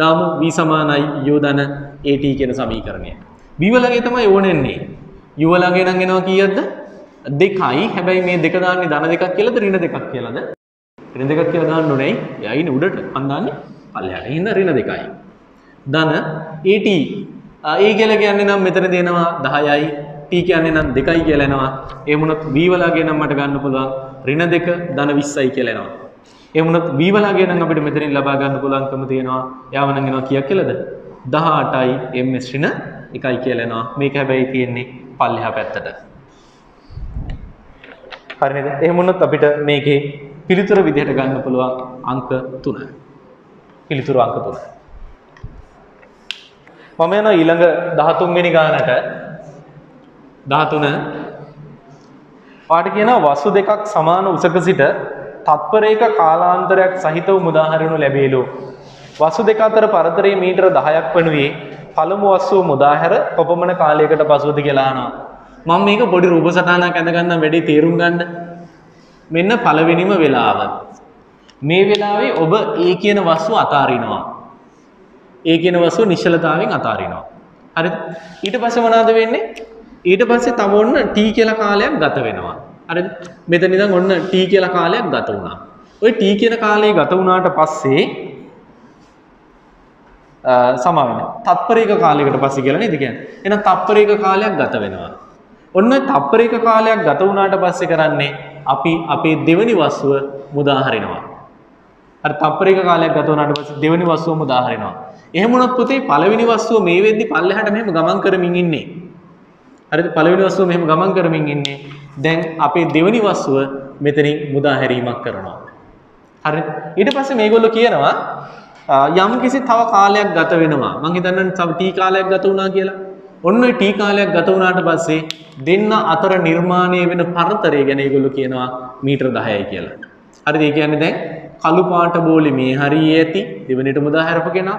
දාමු v සමානයි u ධන at කියන සමීකරණය. v වලගේ තමයි ඕනෙන්නේ. u වලගේ නම් එනවා කීයක්ද? දෙකයි. හැබැයි මේ දෙක දාන්නේ ධන දෙකක් කියලාද ඍණ දෙකක් කියලාද? ඍණ දෙකක් කියලා දාන්න ඕනේ. යයිනේ උඩට. මන් දාන්නේ පල්ලෙහාට. එහෙනම් ඍණ දෙකයි. ධන at a e කියලා කියන්නේ නම් මෙතන දෙනවා 10යි. t කියන්නේ නම් 2යි කියලා එනවා. ඒ වුණොත් v වලගේ නම් මට ගන්න පුළුවන් ඍණ 2 ධන 20යි කියලා එනවා. ඒ වුණොත් v වලගේ නම් අපිට මෙතනින් ලබා ගන්න පුළුවන්කම තියෙනවා. යාව නම් එනවා කීයක් කියලාද? 18යි ms ඍණ 1යි කියලා එනවා. මේක හැබැයි තියෙන්නේ පල්ලෙහා පැත්තට. හරිනේද? එහෙම වුණොත් අපිට මේකේ පිළිතුර විදිහට ගන්න පුළුවන් අංක 3. පිළිතුරු අංක 3. මම යනවා ඊළඟ 13 වෙනි ගානට 13 පාට කියනවා වස්තු දෙකක් සමාන උසක සිට තත්පරයක කාලාන්තරයක් සහිතව මුදාහරිනු ලැබේලු. වස්තු දෙක අතර පරතරයේ මීටර 10ක් වනුයේ පළමු වස්තුව මුදාහැර කොපමණ කාලයකට පසුවද කියලා අහනවා. මම මේක පොඩි රූප සටහනක් ඇඳ ගන්න වැඩි තේරුම් ගන්න. මෙන්න පළවෙනිම වෙලාව. මේ වෙලාවේ ඔබ ඒ කියන වස්තුව අතාරිනවා. ඒ කියන වස්තුව නිශ්චලතාවයෙන් අතාරිනවා. හරිද? ඊට පස්සේ මොනවද වෙන්නේ? ඊට පස්සේ තව ඔන්න t කියලා කාලයක් ගත වෙනවා. හරිද? මෙතන ඉඳන් ඔන්න t කියලා කාලයක් ගත වුණා. ওই t කියන කාලය ගත වුණාට පස්සේ සමාවෙන තත්පරයක කාලයකට පස්සේ කියලා නේද කියන්නේ. එහෙනම් තත්පරයක කාලයක් ගත වෙනවා. ඔන්න තත්පරයක කාලයක් ගත වුණාට පස්සේ කරන්නේ අපි අපේ දෙවනි වස්තුව මුදා හරිනවා. හරි තත්පරයක කාලයක් ගත වුණාට පස්සේ දෙවනි වස්තුව මුදා හරිනවා. එහෙම වුණොත් පුතේ පළවෙනි වස්තුව මේ වෙද්දි පල්ලෙහාට මෙහෙම ගමන් කරමින් ඉන්නේ. හරිද පළවෙනි වස්තුව මෙහෙම ගමන් කරමින් ඉන්නේ. දැන් අපේ දෙවනි වස්තුව මෙතනින් මුදා හැරීමක් කරනවා. හරි ඊට පස්සේ මේගොල්ලෝ කියනවා යම් කිසි තව කාලයක් ගත වෙනවා මං හිතන්නේ තව ටී කාලයක් ගත වුණා කියලා ඔන්න ඔය ටී කාලයක් ගත වුණාට පස්සේ දෙන්න අතර නිර්මාණය වෙන පරතරය ගැන ඒගොල්ලෝ කියනවා මීටර 10යි කියලා. හරිද? ඒ කියන්නේ දැන් කළු පාට බෝලේ මේ හරියේ ඇති දෙවෙනිට මුදා හැරපු කෙනා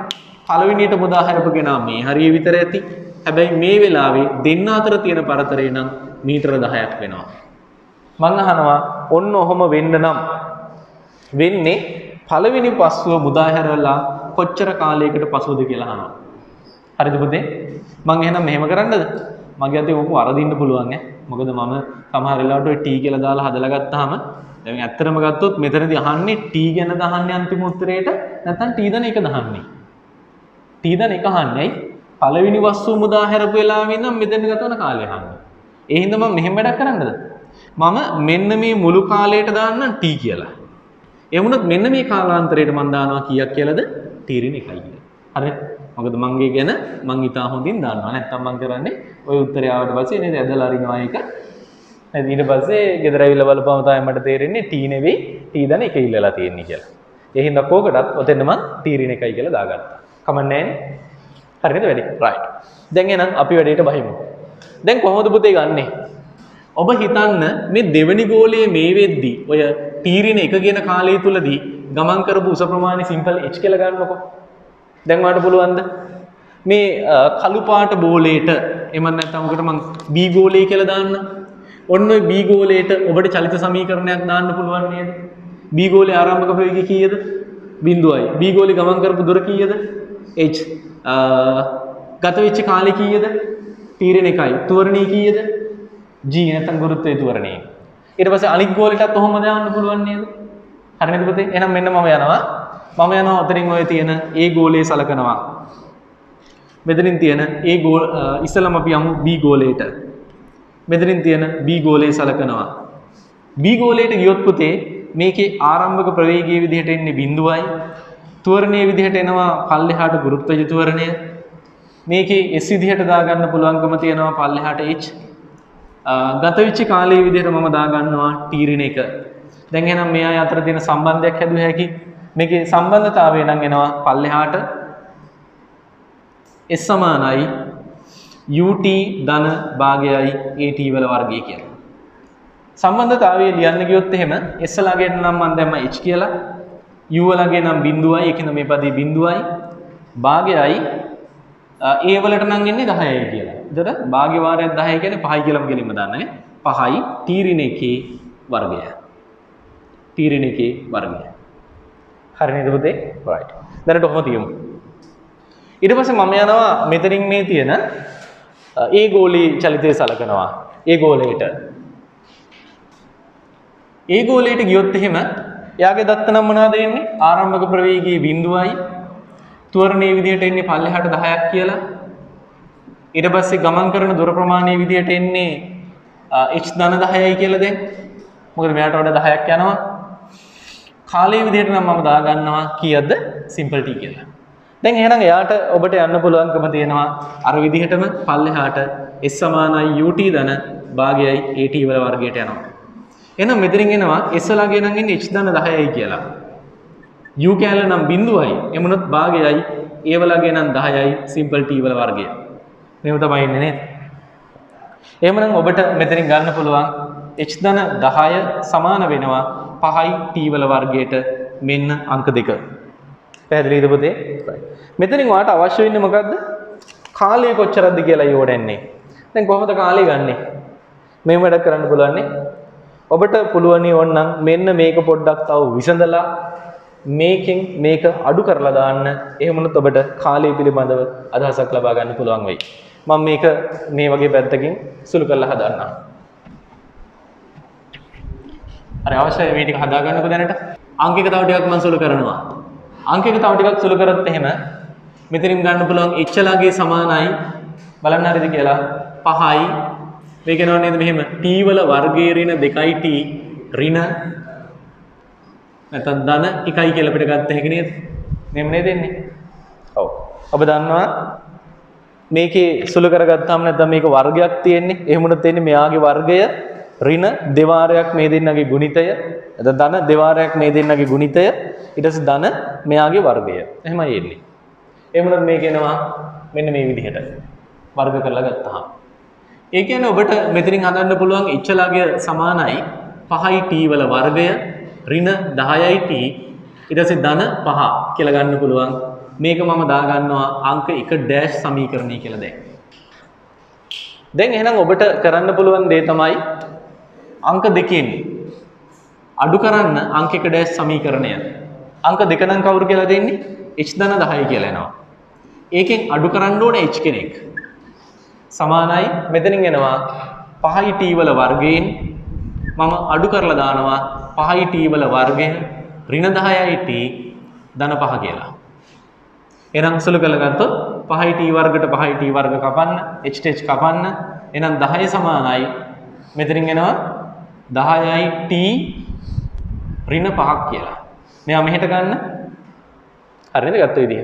පළවෙනියට මුදා හැරපු කෙනා මේ හරියේ විතර ඇති. හැබැයි මේ වෙලාවේ දෙන්න අතර තියෙන පරතරය නම් මීටර 10ක් වෙනවා. මං අහනවා ඔන්න ඔහොම වෙන්න නම් වෙන්නේ පළවෙනි පස්සුව මුදා හැරලා කොච්චර කාලයකට පසුවද කියලා අහනවා. හරිද පුතේ? මං එහෙනම් මෙහෙම කරන්නද? මගේ අතේ ඕක වරදින්න පුළුවන් ඈ. මොකද මම සමහර වෙලාවට ඔය ටී කියලා දාලා හදලා ගත්තාම දැන් ඇත්තටම ගත්තොත් මෙතනදී අහන්නේ ටී ගැන දහන්නේ අන්තිම උත්තරේට නැත්නම් ටී දන එක දහන්නේ. ටී දන එක අහන්නේ පළවෙනි වස්තුව මුදා හැරපු වෙලාවෙ ඉඳන් මෙතන ගත වන කාලය අහන්නේ. ඒ හින්දා මම මෙහෙම වැඩක් කරන්නද? මම මෙන්න මේ මුළු කාලයට දාන්නම් ටී කියලා. එමුණත් මෙන්න මේ කාලාන්තරයට මන් දානවා කීයක් කියලාද? තීරණ එකයි කියලා. හරිද? මොකද මංගේ ගැන මං ඉතා හොඳින් දන්නවා. නැත්තම් මං කරන්නේ ওই උත්තරය ආවට පස්සේ නේද ඇදලා අරිනවා එක. ඊට පස්සේ ගෙදර ඇවිල්ලා බලපුවම තමයි මට තේරෙන්නේ T නෙවෙයි T දන එක ඉල්ලලා තියෙන්නේ කියලා. ඒ හින්දා කෝකටත් ඔතෙන් මං තීරණ එකයි කියලා දාගත්තා. කමන්නේ නැහැ. හරිද වැඩි? right. දැන් එහෙනම් අපි වැඩේට බහිමු. දැන් කොහොමද පුතේ ගන්නේ? ඔබ හිතන්න මේ දෙවනි ගෝලයේ මේ වෙද්දි ඔය තීරින එක ගෙන කාලය තුලදී ගමන් කරපු උස ප්‍රමාණය සිම්පල් h කියලා ගන්නකො. දැන් වාට පුළුවන්ද? මේ කළු පාට බෝලේට එමන් නැත්නම් උකට මං B ගෝලය කියලා දාන්න. ඔන්න ඔය B ගෝලයට ඔබට චලිත සමීකරණයක් දාන්න පුළුවන් නේද? B ගෝලේ ආරම්භක ප්‍රවේගය කීයද? බිඳුවයි. B ගෝලේ ගමන් කරපු දුර කීයද? h. ගත වෙච්ච කාලය කීයද? තීරණ එකයි. තුවරණී කීයද? G නැත්නම් ගුරුත්වයේ තුවරණය. ඊට පස්සේ අනිත් ගෝලයටත් ඔහොම දාන්න පුළුවන් නේද? හරි නේද පුතේ? එහෙනම් මෙන්න මම යනවා. මම යනවා අතරින් ඔය තියෙන A ගෝලයේ සලකනවා. මෙතනින් තියෙන A ගෝල ඉස්සලම අපි යමු B ගෝලයට. මෙතනින් තියෙන B ගෝලයේ සලකනවා. B ගෝලයට ගියොත් පුතේ මේකේ ආරම්භක ප්‍රවේගයේ විදිහට එන්නේ බිඳුවයි. තුවරණයේ විදිහට එනවා පල්ලෙහාට ගුරුත්වජ තුවරණය. මේකේ S විදිහට දාගන්න පුළුවන්කම තියෙනවා පල්ලෙහාට H ගත වෙච්ච කාලයේ විදිහට මම දාගන්නවා තීරණ එක. දැන් එහෙනම් මේ අය අතර තියෙන සම්බන්ධයක් හැදුව හැකි. මේකේ සම්බන්ධතාවය නම් එනවා පල්ලෙහාට S සමානයි UT ධන භාගයයි AT වල වර්ගය කියලා. සම්බන්ධතාවය ලියන්න ගියොත් එහෙම S ලාගේ නම් මම දැම්ම H කියලා. U වලගේ නම් බිඳුවයි ඒකින්ද මේ පදේ බිඳුවයි භාගයයි ඒ වලට නම් එන්නේ 10යි කියලා. එතකොට භාග්‍ය වාරයක් 10 කියන්නේ 5යි කියලාම ගෙලින්ම දාන්නනේ. 5යි තීරණ එකේ වර්ගය. තීරණ එකේ වර්ගය. හරි නේද පුතේ? right. දැනට ඔහොම තියමු. ඊට පස්සේ මම යනවා මෙතනින් මේ තියෙන ඒ ගෝලී චලිතය සලකනවා. ඒ ගෝලයට. ඒ ගෝලයට ගියොත් එහෙම එයාගේ දත්ත නම් මොනවද එන්නේ? ආරම්භක ප්‍රවේගයේ බිඳුවයි තුවරණයේ විදිහට එන්නේ පල්ලෙහාට 10ක් කියලා. ඊට පස්සේ ගමන් කරන දුර ප්‍රමාණයේ විදිහට එන්නේ h ධන 10යි කියලා දැන්. මොකද මෙයාට වඩා 10ක් යනවා. කාලයේ විදිහට නම් මම දාගන්නවා කීයද? simple t කියලා. දැන් එහෙනම් එයාට ඔබට යන්න පුළුවන්කම තියෙනවා අර විදිහටම පල්ලෙහාට s සමානයි ut ධන භාගයයි at වල වර්ගයට යනවා. එහෙනම් මෙතනින් එනවා s ලාගේ නම් එන්නේ h ධන 10යි කියලා. u කෑල්ල නම් බිඳුවයි එමුණොත් භාගයයි ඒ වලගේ නම් 10යි සිම්පල් t වල වර්ගය. මේව තමයි ඉන්නේ නේද? එහෙමනම් ඔබට මෙතනින් ගන්න පුළුවන් h ධන 10 සමාන වෙනවා 5යි t වල වර්ගයට මෙන්න අංක දෙක. පැහැදිලිද පුතේ? මෙතනින් වාට අවශ්‍ය වෙන්නේ මොකද්ද? කාලය කොච්චරද කියලා යෝඩන්නේ. දැන් කොහොමද කාලය ගන්නෙ? මේ වැඩ කරන්න පුළුවන් ඔබට පුළුවනි ඕන්නම් මෙන්න මේක පොඩ්ඩක් තව විසඳලා මේකෙන් මේක අඩු කරලා දාන්න එහෙමනොත් ඔබට කාලය පිළිබඳව අදහසක් ලබා ගන්න පුළුවන් වෙයි. මම මේක මේ වගේ පැත්තකින් සුළු කරලා හදන්නම්. හරි අවශ්‍යයි මේ ටික හදාගන්නකො දැනට. අංක එක තව ටිකක් මම සුළු කරනවා. අංක එක තව ටිකක් සුළු කරත් එහෙම මෙතනින් ගන්න පුළුවන් එච්චලාගේ සමානයි බලන්න හරිද කියලා 5යි මේක නෝ නේද මෙහෙම t වල වර්ගයේ ඍණ 2යි t ඍණ නැත්නම් ධන 1යි කියලා අපිට ගත්ත හැකි නේද? මෙහෙම නේද එන්නේ? ඔව්. ඔබ දන්නවා මේකේ සුළු කරගත්තාම නැත්නම් මේක වර්ගයක් තියෙන්නේ. එහෙම වුණොත් එන්නේ මෙයාගේ වර්ගය ඍණ දෙවාරයක් මේ දෙන්නගේ ගුණිතය. එතන ධන දෙවාරයක් මේ දෙන්නගේ ගුණිතය. ඊට පස්සේ ධන මෙයාගේ වර්ගය. එහෙමයි එන්නේ. එහෙම වුණොත් මේක එනවා මෙන්න මේ විදිහට. වර්ග කරලා ගත්තාම. ඒ කියන්නේ ඔබට මෙතනින් හදන්න පුළුවන් ඉච්ඡලාගේ සමානයි 5යි t වල වර්ගය ඍණ 10යි t ඊට පස්සේ ධන 5 කියලා ගන්න පුළුවන්. මේක මම දාගන්නවා අංක 1 ඩෑෂ් සමීකරණය කියලා දැන්. දැන් එහෙනම් ඔබට කරන්න පුළුවන් දේ තමයි අංක දෙකෙන් අඩු කරන්න අංක 1 ඩෑෂ් සමීකරණය. අංක දෙක නම් කවුරු කියලා දෙන්නේ? h ධන 10 කියලා එනවා. ඒකෙන් අඩු කරන්න ඕනේ h කෙනෙක්. සමානයි මෙතනින් එනවා 5යි t වල වර්ගයෙන් මම අඩු කරලා දානවා 5යි t වල වර්ගය ඍණ 10යි t ධන 5 කියලා. එහෙනම් සුළු කරගත්තොත් 5යි t වර්ගයට 5යි t වර්ග කපන්න h h කපන්න එහෙනම් 10 සමානයි මෙතනින් එනවා 10යි t ඍණ 5ක් කියලා. මෙයා මෙහෙට ගන්න. හරිද ගත්ත විදිය.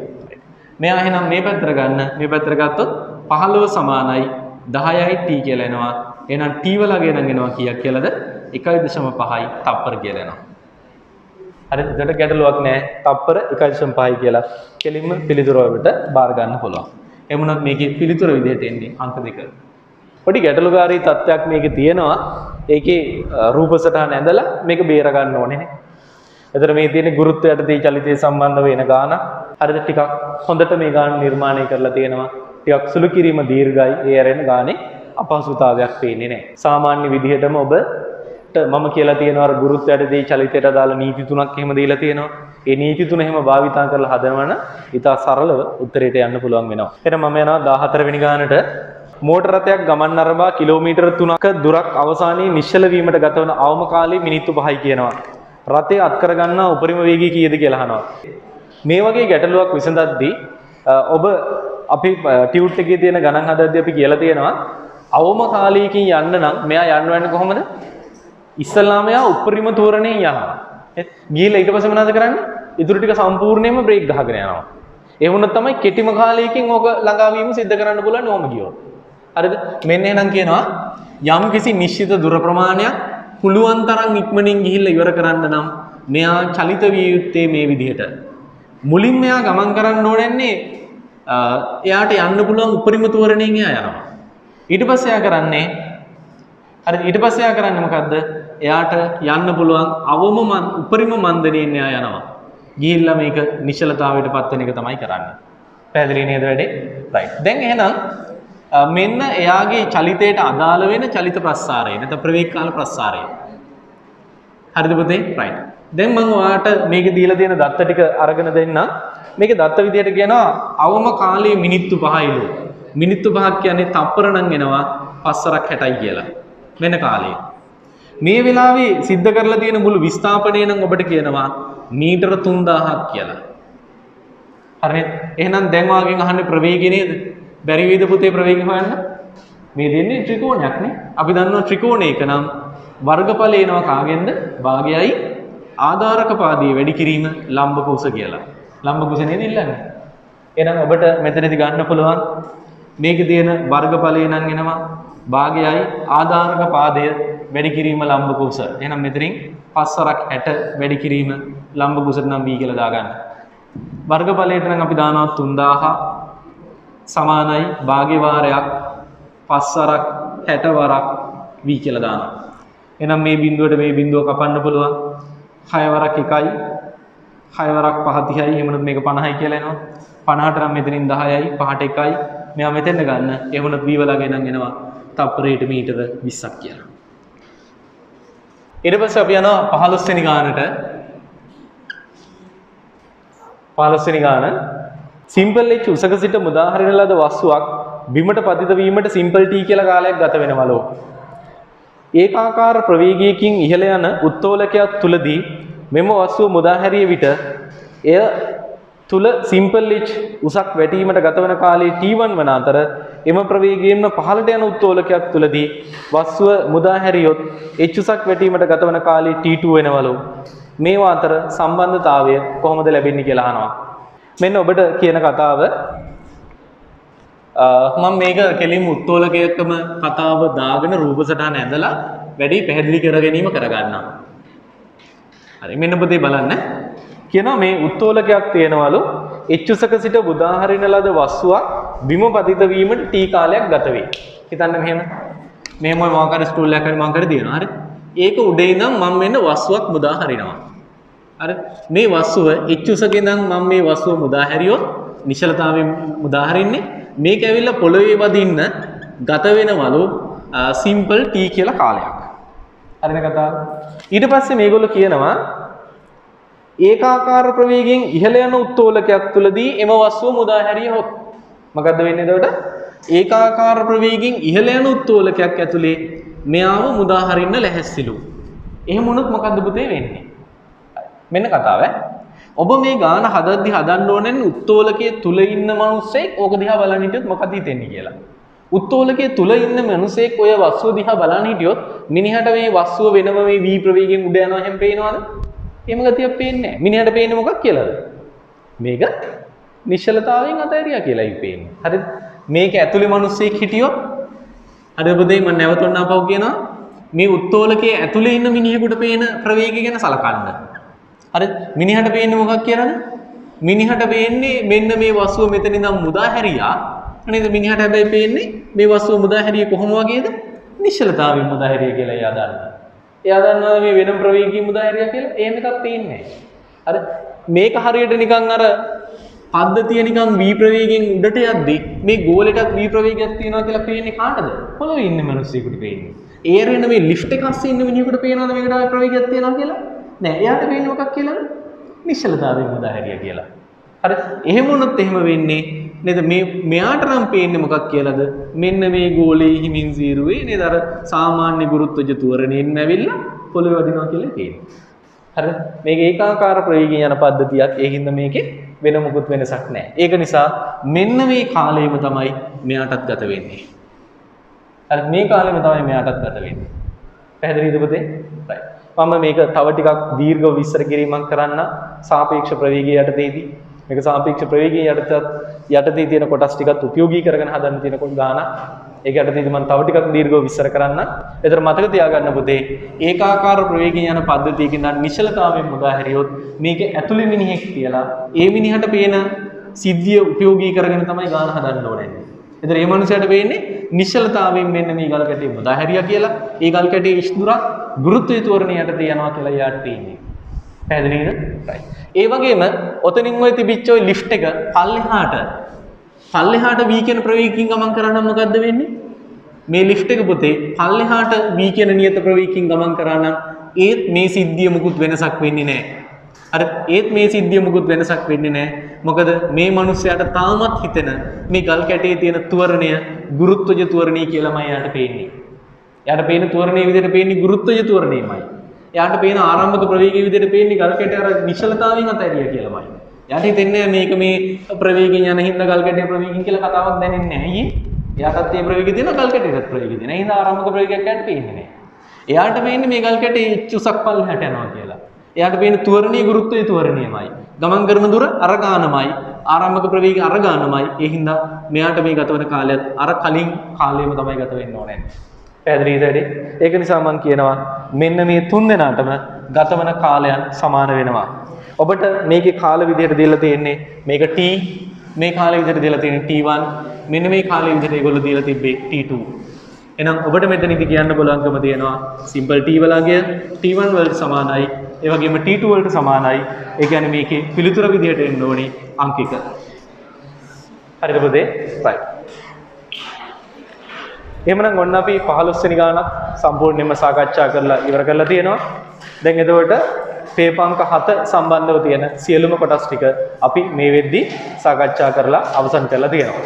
මෙයා එහෙනම් මේ පැත්තට ගන්න. මේ පැත්තට ගත්තොත් 15 සමානයි 10යි t කියලා එනවා. එහෙනම් t වලගේ නම් එනවා කීයක් කියලාද? 1.5යි තප්පර කියලා එනවා. හරි එතකොට ගැටලුවක් නැහැ. තප්පර 1.5යි කියලා කෙලින්ම පිළිතුර වලට බාර ගන්න පුළුවන්. එමුණත් මේකේ පිළිතුර විදිහට එන්නේ අංක දෙක. පොඩි ගැටලුකාරී තත්ත්වයක් මේකේ තියෙනවා. ඒකේ රූප සටහන ඇඳලා මේක බේර ගන්න ඕනේ නේ. එතකොට මේ තියෙන ගුරුත්වයට තී චලිතය සම්බන්ධ වෙන ගාන. හරිද ටිකක් හොඳට මේ ගාන නිර්මාණය කරලා තියෙනවා. ටිකක් සුළු කිරීම දීර්ඝයි. ඒ ඇරෙන ගානේ අපහසුතාවයක් පේන්නේ නැහැ. සාමාන්‍ය විදිහටම ඔබට මම කියලා තියෙනවා අර ගුරුත්වයට දී චලිතයට දාලා නීති තුනක් එහෙම දීලා තියෙනවා. ඒ නීති තුන එහෙම භාවිතා කරලා හදනවන ඉතා සරලව උත්තරයට යන්න පුළුවන් වෙනවා. එහෙනම් මම යනවා 14 වෙනි ගානට මෝටර රථයක් ගමන් අරබා කිලෝමීටර් 3ක දුරක් අවසානයේ නිශ්චල වීමට ගතවන අවම කාලය මිනිත්තු 5යි කියනවා. රථය අත් කරගන්නා උපරිම වේගය කීයද කියලා අහනවා. මේ වගේ ගැටලුවක් විසඳද්දී ඔබ අපි ටියුට් එකේ තියෙන ගණන් හදද්දී අපි කියලා තියෙනවා අවම කාලයකින් යන්න නම් මෙයා යන්න වෙන්නේ කොහොමද? ඉස්සල්ලාම එයා උපරිම තෝරණයෙන් යනවා. ගිහිල්ලා ඊට පස්සේ මොනවද කරන්නේ? ඉතුරු ටික සම්පූර්ණයෙන්ම බ්‍රේක් ගහගෙන යනවා. ඒ වුණොත් තමයි කෙටිම කාලයකින් ඕක ළඟාවීම සිද්ධ කරන්න පුළුවන් ඕම ගියොත්. හරිද? මෙන්න එහෙනම් කියනවා යම් කිසි නිශ්චිත දුර ප්‍රමාණයක් පුළුවන් තරම් ඉක්මනින් ගිහිල්ලා ඉවර කරන්න නම් මෙයා චලිත විය යුත්තේ මේ විදිහට. මුලින් මෙයා ගමන් කරන්න ඕනෙන්නේ එයාට යන්න පුළුවන් උපරිම තෝරණයෙන් එයා යනවා. ඊට පස්සේ එයා කරන්නේ හරි ඊට පස්සේ එයා කරන්නේ මොකද්ද? එයාට යන්න පුළුවන් අවම උපරිම මන්දනයෙන් එයා යනවා. ගිහිල්ලා මේක නිශ්චලතාවයට පත් වෙන එක තමයි කරන්නේ. පැහැදිලි නේද වැඩේ? රයිට්. දැන් එහෙනම් මෙන්න එයාගේ චලිතයට අදාළ වෙන චලිත ප්‍රස්සාරය නැත්නම් ප්‍රවේග කාල ප්‍රස්සාරය. හරිද පුතේ? රයිට්. දැන් මම ඔයාලට මේක දීලා තියෙන දත්ත ටික අරගෙන දෙන්නම්. මේකේ දත්ත විදියට කියනවා අවම කාලයේ මිනිත්තු 5යිලු. මිනිත්තු 5ක් කියන්නේ තප්පර නම් එනවා පස්සරක් 60යි කියලා. වෙන කාලේ. මේ වෙලාවේ සිද්ධ කරලා තියෙන මුළු විස්ථාපනය නම් ඔබට කියනවා මීටර 3000ක් කියලා. හරිනේ. එහෙනම් දැන් වාගෙන් අහන්නේ ප්‍රවේගය නේද? බැරි වේද පුතේ ප්‍රවේගය හොයන්න? මේ දෙන්නේ ත්‍රිකෝණයක් නේ. අපි දන්නවා ත්‍රිකෝණයක නම් වර්ගඵල එනවා කාගෙන්ද? භාගයයි ආධාරක පාදයේ වැඩි කිරීම ලම්බ කුස කියලා. ලම්බ කුස නේද ඉල්ලන්නේ? එහෙනම් ඔබට මෙතනදී ගන්න පුළුවන් මේකේ තියෙන වර්ගඵලය නම් එනවා භාගයයි ආධාරක පාදය වැඩි කිරීම ලම්බ කුස. එහෙනම් මෙතනින් පස්සරක් 60 වැඩි කිරීම ලම්බ කුසට නම් v කියලා දාගන්න. වර්ගඵලයට නම් අපි දානවා 3000 සමානයි භාග්‍ය වාරයක් පස්සරක් 60 වරක් v කියලා දානවා. එහෙනම් මේ බිඳුවට මේ බිඳුව කපන්න පුළුවන්. 6 වරක් 1යි 6 වරක් 5 30යි එහෙමනම් මේක 50යි කියලා එනවා. 50ට නම් මෙතනින් 10යි 5ට 1යි මෙයා මෙතෙන්ද ගන්න. එහෙමනම් v වලගේ නම් එනවා තප්පරයට මීටර 20ක් කියලා. ඊට පස්සේ අපි යනවා 15 වෙනි ගානට 15 වෙනි ගාන සිම්පල් h උසක සිට මුදා හරින ලද වස්තුවක් බිමට පතිත වීමට සිම්පල් t කියලා කාලයක් ගත වෙනවලු. ඒකාකාර ප්‍රවේගයකින් ඉහළ යන උත්තෝලකයක් තුලදී මෙම වස්තුව මුදා හැරිය විට එය තුල සිම්පල් h උසක් වැටීමට ගතවන කාලයේ t1 වන අතර එම ප්‍රවේගයෙන්ම පහළට යන උත්තෝලකයක් තුලදී වස්තුව මුදා හැරියොත් h උසක් වැටීමට ගතවන කාලයේ t2 වෙනවලු. මේවා අතර සම්බන්ධතාවය කොහොමද ලැබෙන්නේ කියලා අහනවා. මෙන්න ඔබට කියන කතාව මම මේක කෙලින්ම උත්තෝලකයකම කතාව දාගෙන රූප සටහන ඇඳලා වැඩි පැහැදිලි කර ගැනීම කරගන්නවා. හරි මෙන්න පුතේ බලන්න. කියනවා මේ උත්තෝලකයක් තියෙනවලු එච්චුසක සිට බුදාහරින ලද වස්තුවක් බිම පතිත වීමට ටී කාලයක් ගත වේ. හිතන්න මෙහෙම. මෙහෙම මොකක් හරි ස්ටූල් එකක් හරි මම කර දිනනවා. හරි. ඒක උඩේ ඉඳන් මම මෙන්න වස්තුවක් මුදා හරිනවා. හරි. මේ වස්තුව එච්චුසක ඉඳන් මම මේ වස්තුව මුදා හැරියොත් නිශ්චලතාවයෙන් මුදා හරින්නේ මේක ඇවිල්ලා පොළවේ වදින්න ගත වෙනවලු සිම්පල් ටී කියලා කාලයක්. හරිද කතාව? ඊට පස්සේ මේගොල්ලෝ කියනවා ඒකාකාර ප්‍රවේගයෙන් ඉහළ යන උත්තෝලකයක් තුලදී එම වස්තුව මුදා හැරියහොත් මොකද්ද වෙන්නේ එතකොට? ඒකාකාර ප්‍රවේගයෙන් ඉහළ යන උත්තෝලකයක් ඇතුලේ මෙයාව මුදා හරින්න ලැහැස්සිලු. එහෙම වුණොත් මොකද්ද පුතේ වෙන්නේ? මෙන්න කතාව ඔබ මේ ගාන හදද්දි හදන්න ඕනේ උත්තෝලකයේ තුල ඉන්න මිනිස්සෙක් ඕක දිහා බලන් හිටියොත් මොකද හිතෙන්නේ කියලා. උත්තෝලකයේ තුල ඉන්න මිනිසෙක් ඔය වස්තුව දිහා බලන් හිටියොත් මිනිහට මේ වස්තුව වෙනම මේ v ප්‍රවේගයෙන් උඩ යනවා හැම පේනවද? එහෙම ගතියක් පේන්නේ නැහැ. මිනිහට පේන්නේ මොකක් කියලාද? මේක නිශ්චලතාවයෙන් අතහැරියා කියලායි පේන්නේ. හරිද? මේක ඇතුලේ මිනිස්සෙක් හිටියොත් අර ඔබදේ මම නැවතුම් ආපහු කියනවා මේ උත්තෝලකයේ ඇතුලේ ඉන්න මිනිහෙකුට පේන ප්‍රවේගය ගැන සලකන්න. හරි මිනිහට පේන්නේ මොකක් කියලාද? මිනිහට පේන්නේ මෙන්න මේ වස්තුව මෙතන ඉඳන් මුදා හැරියා. නේද? මිනිහට හැබැයි පේන්නේ මේ වස්තුව මුදා හැරියේ කොහොම වගේද? නිශ්චලතාවයෙන් මුදා හැරිය කියලා එයා දන්නවා. එයා දන්නවා මේ වෙනම ප්‍රවේගී මුදා හැරියා කියලා. එහෙම එකක් පේන්නේ නැහැ. හරි මේක හරියට නිකන් අර පද්ධතිය නිකන් v ප්‍රවේගයෙන් උඩට යද්දි මේ ගෝලෙටත් v ප්‍රවේගයක් තියෙනවා කියලා පේන්නේ කාටද? පොළොවේ ඉන්න මිනිස්සුෙකුට පේන්නේ. ඒරෙන මේ ලිෆ්ට් එකක් අස්සේ ඉන්න මිනිහෙකුට පේනවද මේකට ප්‍රවේගයක් තියෙනවා කියලා? නෑ. එයාට පේන්නේ මොකක් කියලාද? නිශ්චලතාවයෙන් මුදා හැරියා කියලා. හරි. එහෙම වුණොත් එහෙම වෙන්නේ නේද මේ මෙයාට නම් පේන්නේ මොකක් කියලාද? මෙන්න මේ ගෝලයේ හිමින් සීරුවේ නේද අර සාමාන්‍ය ගුරුත්වජ ත්වරණයෙන් ඇවිල්ලා පොළොවේ වදිනවා කියලා පේන්නේ. හරිද? මේක ඒකාකාර ප්‍රවේගයෙන් යන පද්ධතියක්. ඒකින්ද මේකේ වෙන මොකුත් වෙනසක් නැහැ. ඒක නිසා මෙන්න මේ කාලයම තමයි මෙයාටත් ගත වෙන්නේ. හරි මේ කාලෙම තමයි මෙයාටත් ගත වෙන්නේ. පැහැදිලිද පුතේ? right. මම මේක තව ටිකක් දීර්ඝව විස්තර කිරීමක් කරන්න සාපේක්ෂ ප්‍රවේගය යටතේදී මේක සාපේක්ෂ ප්‍රවේගය යටතත් යටතේ තියෙන කොටස් ටිකත් උපයෝගී කරගෙන හදන්න තියෙන කොට ගාන ඒක යටතේදී මම තව ටිකක් දීර්ඝව විස්තර කරන්න. ඒතර මතක තියාගන්න පුතේ ඒකාකාර ප්‍රවේගයෙන් යන පද්ධතියකින් නම් නිශ්චලතාවයෙන් මුදා හැරියොත් මේක ඇතුළේ මිනිහෙක් කියලා ඒ මිනිහට පේන සිද්ධිය උපයෝගී කරගෙන තමයි ගාන හදන්න ඕනේ. එතන ඒ මනුස්සයාට වෙන්නේ නිශ්චලතාවයෙන් මෙන්න මේ ගල් කැටේ මුදා හැරියා කියලා ඒ ගල් කැටේ ඉස්දුරක් ගුරුත්වය තෝරණ යටතේ යනවා කියලා යාට පේන්නේ. පැහැදිලිද? right. ඒ වගේම ඔතනින් ඔය තිබිච්ච ඔය ලිෆ්ට් එක පල්ලෙහාට පල්ලෙහාට v කියන ප්‍රවේගකින් ගමන් කරා නම් මොකද්ද වෙන්නේ? මේ ලිෆ්ට් එක පුතේ පල්ලෙහාට v කියන නියත ප්‍රවේගකින් ගමන් කරා නම් ඒත් මේ සිද්ධිය මුකුත් වෙනසක් වෙන්නේ නැහැ. අර ඒත් මේ සිද්ධිය මුකුත් වෙනසක් වෙන්නේ නැහැ. මොකද මේ මිනිස්යාට තාමත් හිතෙන මේ ගල් කැටේ තියෙන ත්වරණය ගුරුත්වජ ත්වරණී කියලාමයි යාට පේන්නේ. යාට පේන ත්වරණයේ විදිහට පේන්නේ ගුරුත්වජ ත්වරණයමයි. යාට පේන ආරම්භක ප්‍රවේගයේ විදිහට පේන්නේ ගල් කැටේ අර නිශ්චලතාවයෙන් අතහැරියා කියලාමයි. යාට හිතෙන්නේ මේක මේ ප්‍රවේගයෙන් යන හින්දා ගල් කැටේ ප්‍රවේගයෙන් කියලා කතාවක් දැනෙන්නේ නැහැ. අයියේ. එයාටත් ඒ ප්‍රවේගය තියෙනවා ගල් කැටේටත් ප්‍රවේගය තියෙනවා. ඒ හින්දා ආරම්භක ප්‍රවේගයක් යාට පේන්නේ නැහැ. එයාට පේන්නේ මේ ගල් කැටේ චුසක් පල්ලෙහාට යනවා කියලා. එයාට පේන තුවරණීය ගුරුත්වයේ තුවරණියමයි. ගමන් කරන දුර අර ගානමයි. ආරම්භක ප්‍රවේගය අර ගානමයි. ඒ හින්දා මෙයාට මේ ගත වෙන කාලයත් අර කලින් කාලයම තමයි ගත වෙන්න ඕනේ. පැහැදිලිද වැඩි? ඒක නිසා මම කියනවා මෙන්න මේ තුන් දෙනාටම ගතවන කාලයන් සමාන වෙනවා. ඔබට මේකේ කාල විදිහට දීලා තියෙන්නේ මේක T මේ කාලෙ විදිහට දීලා තියෙන්නේ T1 මෙන්න මේ කාලෙ විදිහට ඒගොල්ලෝ දීලා තිබ්බේ T2 එහෙනම් ඔබට මෙතනදි කියන්න බලංකම තියෙනවා සිම්පල් T වලගේ T1 වලට සමානයි ඒ වගේම T2 වලට සමානයි ඒ කියන්නේ මේකේ පිළිතුර විදිහට එන්න ඕනේ අංක 1 හරිද පුතේ right එහෙමනම් ඔන්න අපි 15 වෙනි ගානක් සම්පූර්ණයෙන්ම සාකච්ඡා කරලා ඉවර කරලා තියෙනවා. දැන් එතකොට පේපංක 7 සම්බන්ධව තියෙන සියලුම කොටස් ටික අපි මේ වෙද්දි සාකච්ඡා කරලා අවසන් කරලා තියෙනවා.